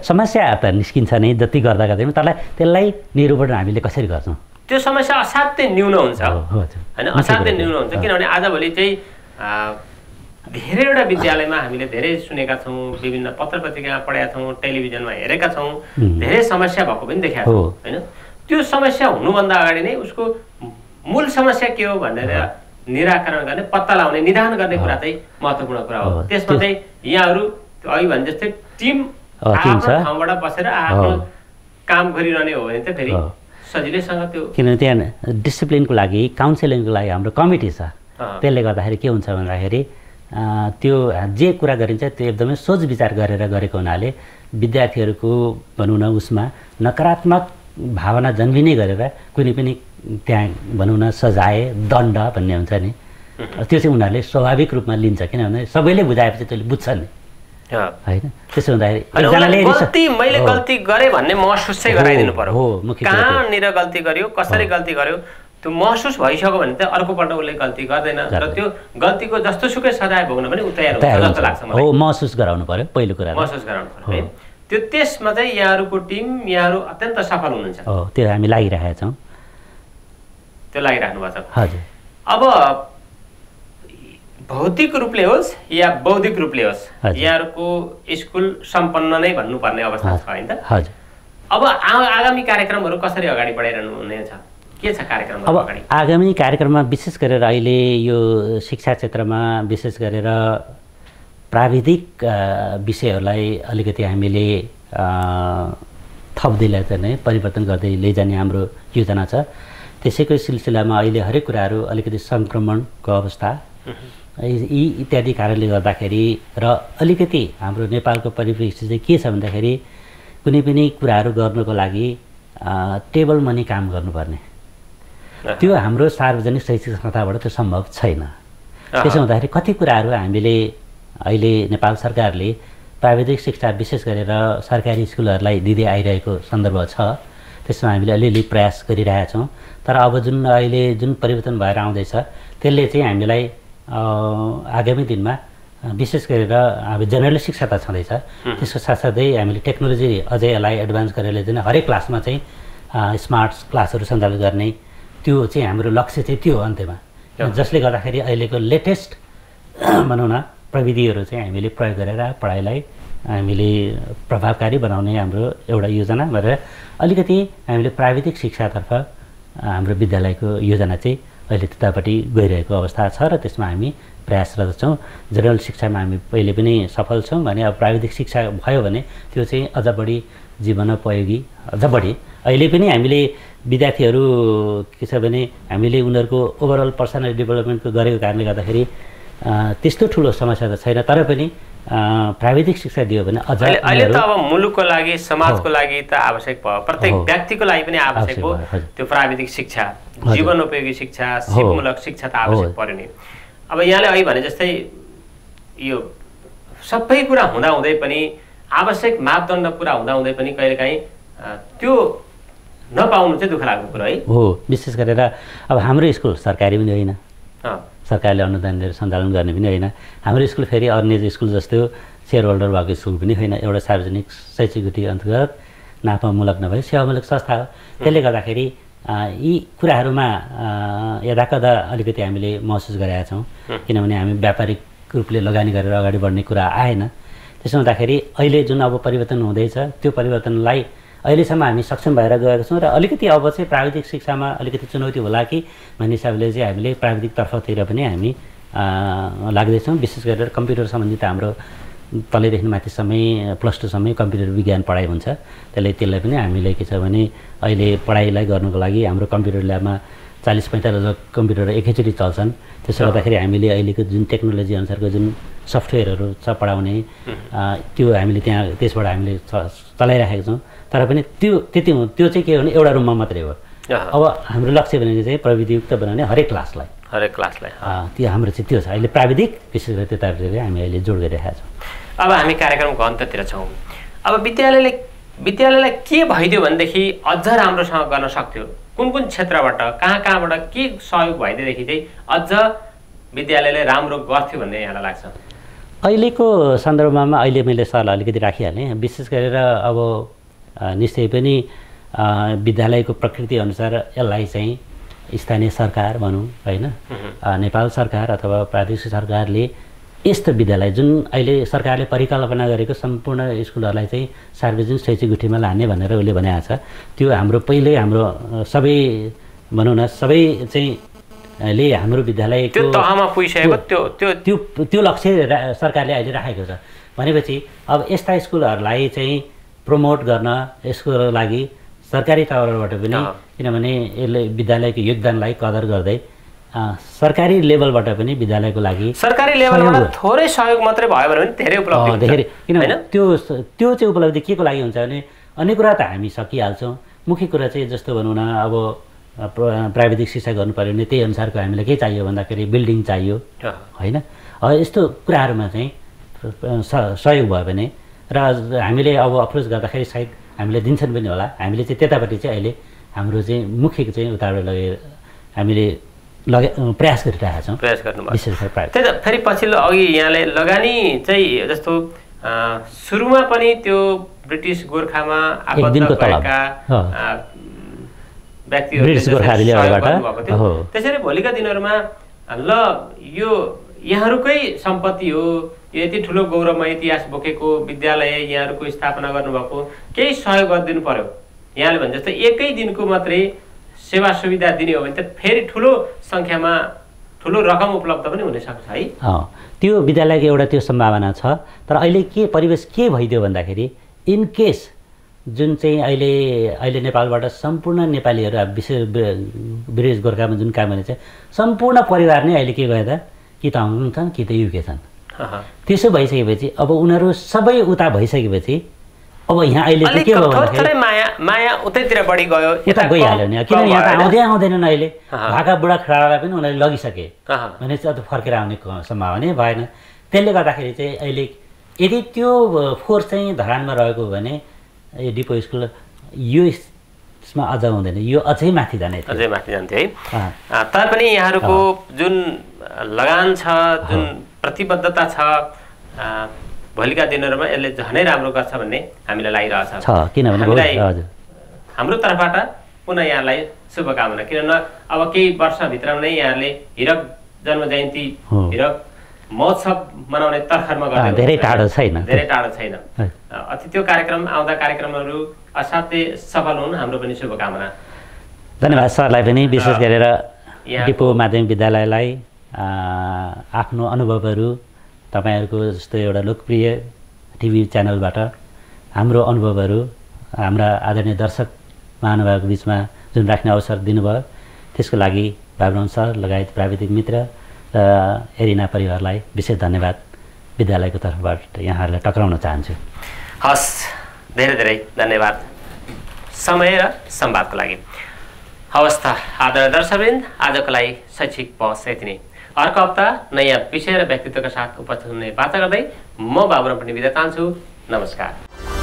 समस्या त निस्किन्छ नै जति गर्दा गर्दै पनि त्यसलाई त्यसलाई निरूपण हामीले कसरी गर्छौँ त्यो समस्या असाध्यै न्यून हुन्छ। होइन असाध्यै न्यून। हुन्छ किनभने आजभोलि चाहिँ धेरैवटा विद्यालयमा हामीले धेरै सुनेका छौँ विभिन्न पत्र पत्रिकामा पढेका छौँ टेलिभिजनमा हेरेका छौँ। धेरै समस्या भएको पनि देखाएको। छौँ होइन त्यो समस्या हुनुभन्दा अगाडि नै उसको मूल समस्या के हो भनेर निराकरण गर्ने पत्ता लगाउने निदान गर्ने कुरा चाहिँ महत्त्वपूर्ण कुरा हो। त्यसमा त्यो- चाहिँ यहाँहरू अघि भने जस्तै टिम आफ्नो। ठाउँबाट बसेर आफ्नो। काम गरिरहने हो भने त फेरि। सजिलैसँग त्यो किनभने त्यहाँ डिसिप्लिनको लागि काउन्सिलिङको लागि हाम्रो कमिटी छ। त्यसले गर्दाखेरि के हुन्छ भन्दाखेरि त्यो जे कुरा गरिन्छ त्यो एकदमै सोच विचार गरेर गरेको हुनाले विद्यार्थीहरूको भनौँ न उसमा नकारात्मक भावना जन्मिने गरेर कुनै पनि त्यहाँ भनौँ न सजाय दण्ड भन्ने हुन्छ नि त्यो चाहिँ उनीहरूले स्वाभाविक रूपमा लिन्छ किनभने सबैले बुझाएपछि त्यसले बुझ्छ नि। होइन त्यसो हुँदाखेरि मैले। गल्ती गरेँ भन्ने महसुस चाहिँ गराइदिनु पर्यो हो, मुख्य। कहाँनिर गल्ती गर्यो कसरी गल्ती गर्यो त्यो महसुस भइसक्यो भने त अर्कोपल्ट उसले गल्ती गर्दैन र। त्यो गल्तीको जस्तो सुकै सजाय भोग्न पनि ऊ तयार हुन्छ जस्तो लाग्छ हो मलाई महसुस गराउनु पर्यो पहिलो कुरा। महसुस गराउनु पर्यो। है। त्यो त्यसमा चाहिँ यहाँहरूको टिम यहाँहरू अत्यन्त सफल हुनुहुन्छ। हो त्यो हामी लागिरहेका छौँ। त्यो लागिराख्नु भएको छ। हजुर। अब भौतिक रूपले होस् या बौद्धिक रूपले होस्। यहाँहरूको स्कुल सम्पन्न नै भन्नुपर्ने अवस्था छ होइन? अब आगामी कार्यक्रमहरू कसरी अगाडि बढाइरहनु हुनेछ? के छ कार्यक्रमहरू अब आगामी कार्यक्रममा विशेष गरेर अहिले यो शिक्षा क्षेत्रमा विशेष गरेर प्राविधिक विषयहरूलाई अलिकति हामीले थप्दैलाई चाहिँ नै परिवर्तन गर्दै लैजाने हाम्रो योजना छ। त्यसैको सिलसिलामा अहिले हरेक कुराहरू अलिकति सङ्क्रमणको अवस्था। यी इत्यादि कारणले गर्दाखेरि र अलिकति हाम्रो नेपालको परिप्रेक्ष्य चाहिँ के छ भन्दाखेरि कुनै पनि कुराहरू गर्नको लागि टेबल मनी काम गर्नुपर्ने। त्यो हाम्रो सार्वजनिक शैक्षिक संस्थाबाट त्यो सम्भव छैन। त्यसो हुँदाखेरि कति कुराहरू हामीले अहिले नेपाल सरकारले प्राविधिक शिक्षा विशेष गरेर सरकारी स्कुलहरूलाई दिँदै आइरहेको सन्दर्भ छ। त्यसमा हामीले अलिअलि प्रयास गरिरहेका छौँ। तर अब जुन अहिले जुन परिवर्तन भएर आउँदैछ त्यसले चाहिँ हामीलाई आगामी दिनमा विशेष गरेर अब जेनरल शिक्षा त छँदैछ। त्यसको साथसाथै हामीले टेक्नोलोजी अझै यसलाई एडभान्स गरेर चाहिँ हरेक क्लासमा चाहिँ स्मार्ट क्लासहरू सञ्चालन गर्ने त्यो चाहिँ हाम्रो लक्ष्य चाहिँ त्यो हो अन्त्यमा। जसले गर्दाखेरि अहिलेको लेटेस्ट भनौँ न प्रविधिहरू चाहिँ हामीले प्रयोग गरेर पढाइलाई हामीले प्रभावकारी बनाउने हाम्रो एउटा योजना गरेर अलिकति हामीले प्राविधिक शिक्षातर्फ हाम्रो विद्यालयको योजना चाहिँ अहिले त्यतापट्टि गइरहेको अवस्था छ र त्यसमा हामी प्रयासरत छौँ। जेनरल शिक्षामा हामी पहिले पनि सफल छौँ भने अब प्राविधिक शिक्षा भयो भने त्यो चाहिँ अझ बढी जीवनोपयोगी अझ बढी। अहिले पनि हामीले विद्यार्थीहरू के छ भने हामीले उनीहरूको ओभरअल पर्सनल डेभलपमेन्टको गरेको कारणले गर्दाखेरि त्यस्तो ठुलो समस्या त छैन तर पनि प्राविधिक शिक्षा दियो भने अझ अहिले त अब मुलुकको लागि समाजको लागि त आवश्यक भयो प्रत्येक हो। व्यक्तिको लागि पनि आवश्यक हजुर। त्यो प्राविधिक शिक्षा हजुर। जीवनोपयोगी शिक्षा सिपमूलक शिक्षा त आवश्यक हो। पर्यो नि अब यहाँले अघि भने जस्तै यो सबै कुरा हुँदाहुँदै पनि आवश्यक मापदण्ड पुरा हुँदाहुँदै पनि कहिलेकाहीँ त्यो नपाउनु चाहिँ दुःख लाग्ने कुरो है। हो विशेष गरेर अब हाम्रो स्कुल सरकारी पनि होइन। सरकारले अनुदान दिएर सञ्चालन गर्ने पनि होइन। हाम्रो स्कुल फेरि अन्य स्कुल जस्तो सेयर होल्डर भएको स्कुल पनि होइन। एउटा सार्वजनिक शैक्षिक गुटी अन्तर्गत नाफामूलक नभए सेवामूलक संस्था हो। त्यसले गर्दाखेरि यी कुराहरूमा यदाकदा अलिकति हामीले महसुस गरेका छौँ। किनभने हामी व्यापारिक रूपले लगानी गरेर अगाडि बढ्ने कुरा आएन। त्यसो हुँदाखेरि अहिले जुन अब परिवर्तन हुँदैछ त्यो परिवर्तनलाई अहिलेसम्म हामी सक्षम भएर गएका छौँ र अलिकति अब चाहिँ प्राविधिक शिक्षामा अलिकति चुनौती होला कि भन्ने हिसाबले चाहिँ हामीले प्राविधिकतर्फतिर पनि हामी लाग्दैछौँ। विशेष गरेर कम्प्युटर सम्बन्धित हाम्रो तलैदेखि माथिसम्मै प्लस टूसम्मै कम्प्युटर विज्ञान पढाइ हुन्छ। त्यसले त्यसलाई पनि हामीले के छ भने अहिले पढाइलाई गर्नुको लागि हाम्रो कम्प्युटर ल्याबमा चालिस पैँतालिस कम्प्युटर एकैचोटि चल्छन्। त्यसो गर्दाखेरि हामीले अहिलेको जुन टेक्नोलोजी अनुसारको जुन सफ्टवेयरहरू छ पढाउने त्यो हामीले त्यहाँ त्यसबाट हामीले चलाइराखेका छौँ। तर पनि त्यो त्यति हो त्यो चाहिँ के हो भने एउटा रुममा मात्रै हो। अब हाम्रो लक्ष्य भनेको चाहिँ प्रविधियुक्त बनाउने हरेक क्लासलाई हरेक क्लासलाई त्यो हाम्रो चाहिँ त्यो छ। अहिले प्राविधिक विशेष गरी त्यतातिर हामी अहिले जोड गरिरहेका छौँ। अब हामी कार्यक्रमको अन्ततिर छौँ। अब विद्यालयले विद्यालयलाई के भइदियो भनेदेखि अझ राम्रोसँग गर्न सक्थ्यो? कुन कुन क्षेत्रबाट कहाँ कहाँबाट के सहयोग भइदिएदेखि चाहिँ अझ विद्यालयले राम्रो गर्थ्यो भन्ने यहाँलाई लाग्छ? अहिलेको सन्दर्भमा अहिले मैले सरलाई अलिकति राखिहालेँ। विशेष गरेर अब निश्चय पनि विद्यालयको प्रकृति अनुसार यसलाई चाहिँ स्थानीय सरकार भनौँ होइन? नेपाल सरकार अथवा प्रादेशिक सरकारले यस्तो विद्यालय जुन अहिले सरकारले परिकल्पना गरेको सम्पूर्ण स्कुलहरूलाई चाहिँ सार्वजनिक शैक्षिक गुठीमा लाने भनेर उसले भनेको छ त्यो हाम्रो पहिल्यै हाम्रो सबै भनौँ न सबै चाहिँ ले हाम्रो विद्यालयको त्यो त्यो त्यो लक्ष्य सरकारले अहिले राखेको छ। भनेपछि अब यस्ता स्कुलहरूलाई चाहिँ प्रमोट गर्न यसको लागि सरकारी तौरबाट पनि। किनभने यसले विद्यालयको योगदानलाई कदर गर्दै सरकारी लेभलबाट पनि विद्यालयको लागि सरकारी सहयोग। थोरै सहयोग मात्रै भयो भने पनि धेरै उपलब्धि धेरै। किनभने त्यो त्यो चाहिँ उपलब्धि के को लागि हुन्छ भने अन्य कुरा त हामी सकिहाल्छौँ। मुख्य कुरा चाहिँ जस्तो भनौँ न अब प्राविधिक शिक्षा गर्नु पऱ्यो भने त्यही अनुसारको हामीलाई के चाहियो भन्दाखेरि बिल्डिङ चाहियो होइन? यस्तो कुराहरूमा चाहिँ सहयोग भयो भने र हामीले अब अप्रोच गर्दाखेरि सायद हामीले दिन्छन् पनि होला। हामीले चाहिँ त्यतापट्टि चाहिँ अहिले हाम्रो चाहिँ मुख्य चाहिँ उताबाट लगेर हामीले लगे प्रयास गरिरहेका छौँ। प्रयास गर्नुभयो विशेष गरी प्राइभेट त्यही त फेरि पछिल्लो अघि यहाँले लगानी चाहिँ जस्तो सुरुमा पनि त्यो ब्रिटिस गोर्खामा। भएका हो। त्यसरी भोलिका दिनहरूमा ल यो यहाँहरूकै सम्पत्ति हो यति ठुलो गौरवमय इतिहास बोकेको विद्यालय यहाँहरूको स्थापना गर्नुभएको केही सहयोग गरिदिनु पर्यो। यहाँले भने जस्तो एकै दिनको मात्रै सेवा सुविधा दिने हो भने त फेरि ठुलो सङ्ख्यामा ठुलो रकम उपलब्ध पनि हुनसक्छ है। त्यो विद्यालयको एउटा त्यो सम्भावना छ। तर अहिले के परिवेश के भइदियो भन्दाखेरि इन केस जुन चाहिँ अहिले अहिले नेपालबाट सम्पूर्ण नेपालीहरू अब विशेष ब्रिटिस गोर्खामा जुन काम गर्ने छ सम्पूर्ण परिवार नै अहिले के गयो त कि त हङकङ छन् कि त युके छन्। त्यसो भइसकेपछि अब उनीहरू सबै उता भइसकेपछि अब यहाँ अहिले के भयो भन्दाखेरि माया माया उतैतिर बढी गयो यता गइहाल्यो नि। किन यहाँ त? आउँदै आउँदैनन् अहिले। भाका बुढा खेडालाई पनि उनीहरूले लगिसके। भने चाहिँ अझ फर्केर आउने सम्भावना नै भएन। त्यसले गर्दाखेरि चाहिँ अहिले यदि त्यो फोर्स चाहिँ धरानमा रहेको हो भने यो डिपो स्कुल यो यसमा अझ हुँदैन। यो अझै माथि जाने अझै माथि जान्थ्यो है। तैपनि यहाँहरूको जुन लगान छ जुन प्रतिबद्धता छ भोलिका दिनहरूमा यसले झनै राम्रो गर्छ भन्ने हामीलाई लागिरहेछ। छ किनभने हामीलाई हाम्रो तर्फबाट पुनः यहाँलाई शुभकामना। किनभने अब केही वर्षभित्रमा नै यहाँहरूले हिरक जन्म जयन्ती। हिरक महोत्सव मनाउने तर्खरमा गर्दै धेरै टाढो? छैन। धेरै टाढो छैन। अति त्यो कार्यक्रम आउँदा कार्यक्रमहरू असाध्यै सफल हुन् हाम्रो पनि शुभकामना। धन्यवाद सरलाई पनि। विशेष गरेर डिपो माध्यमिक विद्यालयलाई आफ्नो अनुभवहरू तपाईँहरूको जस्तो एउटा लोकप्रिय टिभी च्यानलबाट हाम्रो अनुभवहरू हाम्रा आदरणीय दर्शक महानुभावको बिचमा जुन राख्ने अवसर दिनुभयो त्यसको लागि बाबुराम सर लगायत प्राविधिक मित्र र एरिना परिवारलाई विशेष धन्यवाद विद्यालयको तर्फबाट यहाँहरूलाई टक्राउन चाहन्छु। हस् धेरै धेरै धन्यवाद। समय र संवादको लागि। हवस् त आदरणीय दर्शकवृन्द आजको लागि शैक्षिक बहस यति नै। अर्को हप्ता नयाँ विषय र व्यक्तित्वका साथ उपस्थित हुने बाचा गर्दै म बाबुराम पनि बिदा चाहन्छु। नमस्कार।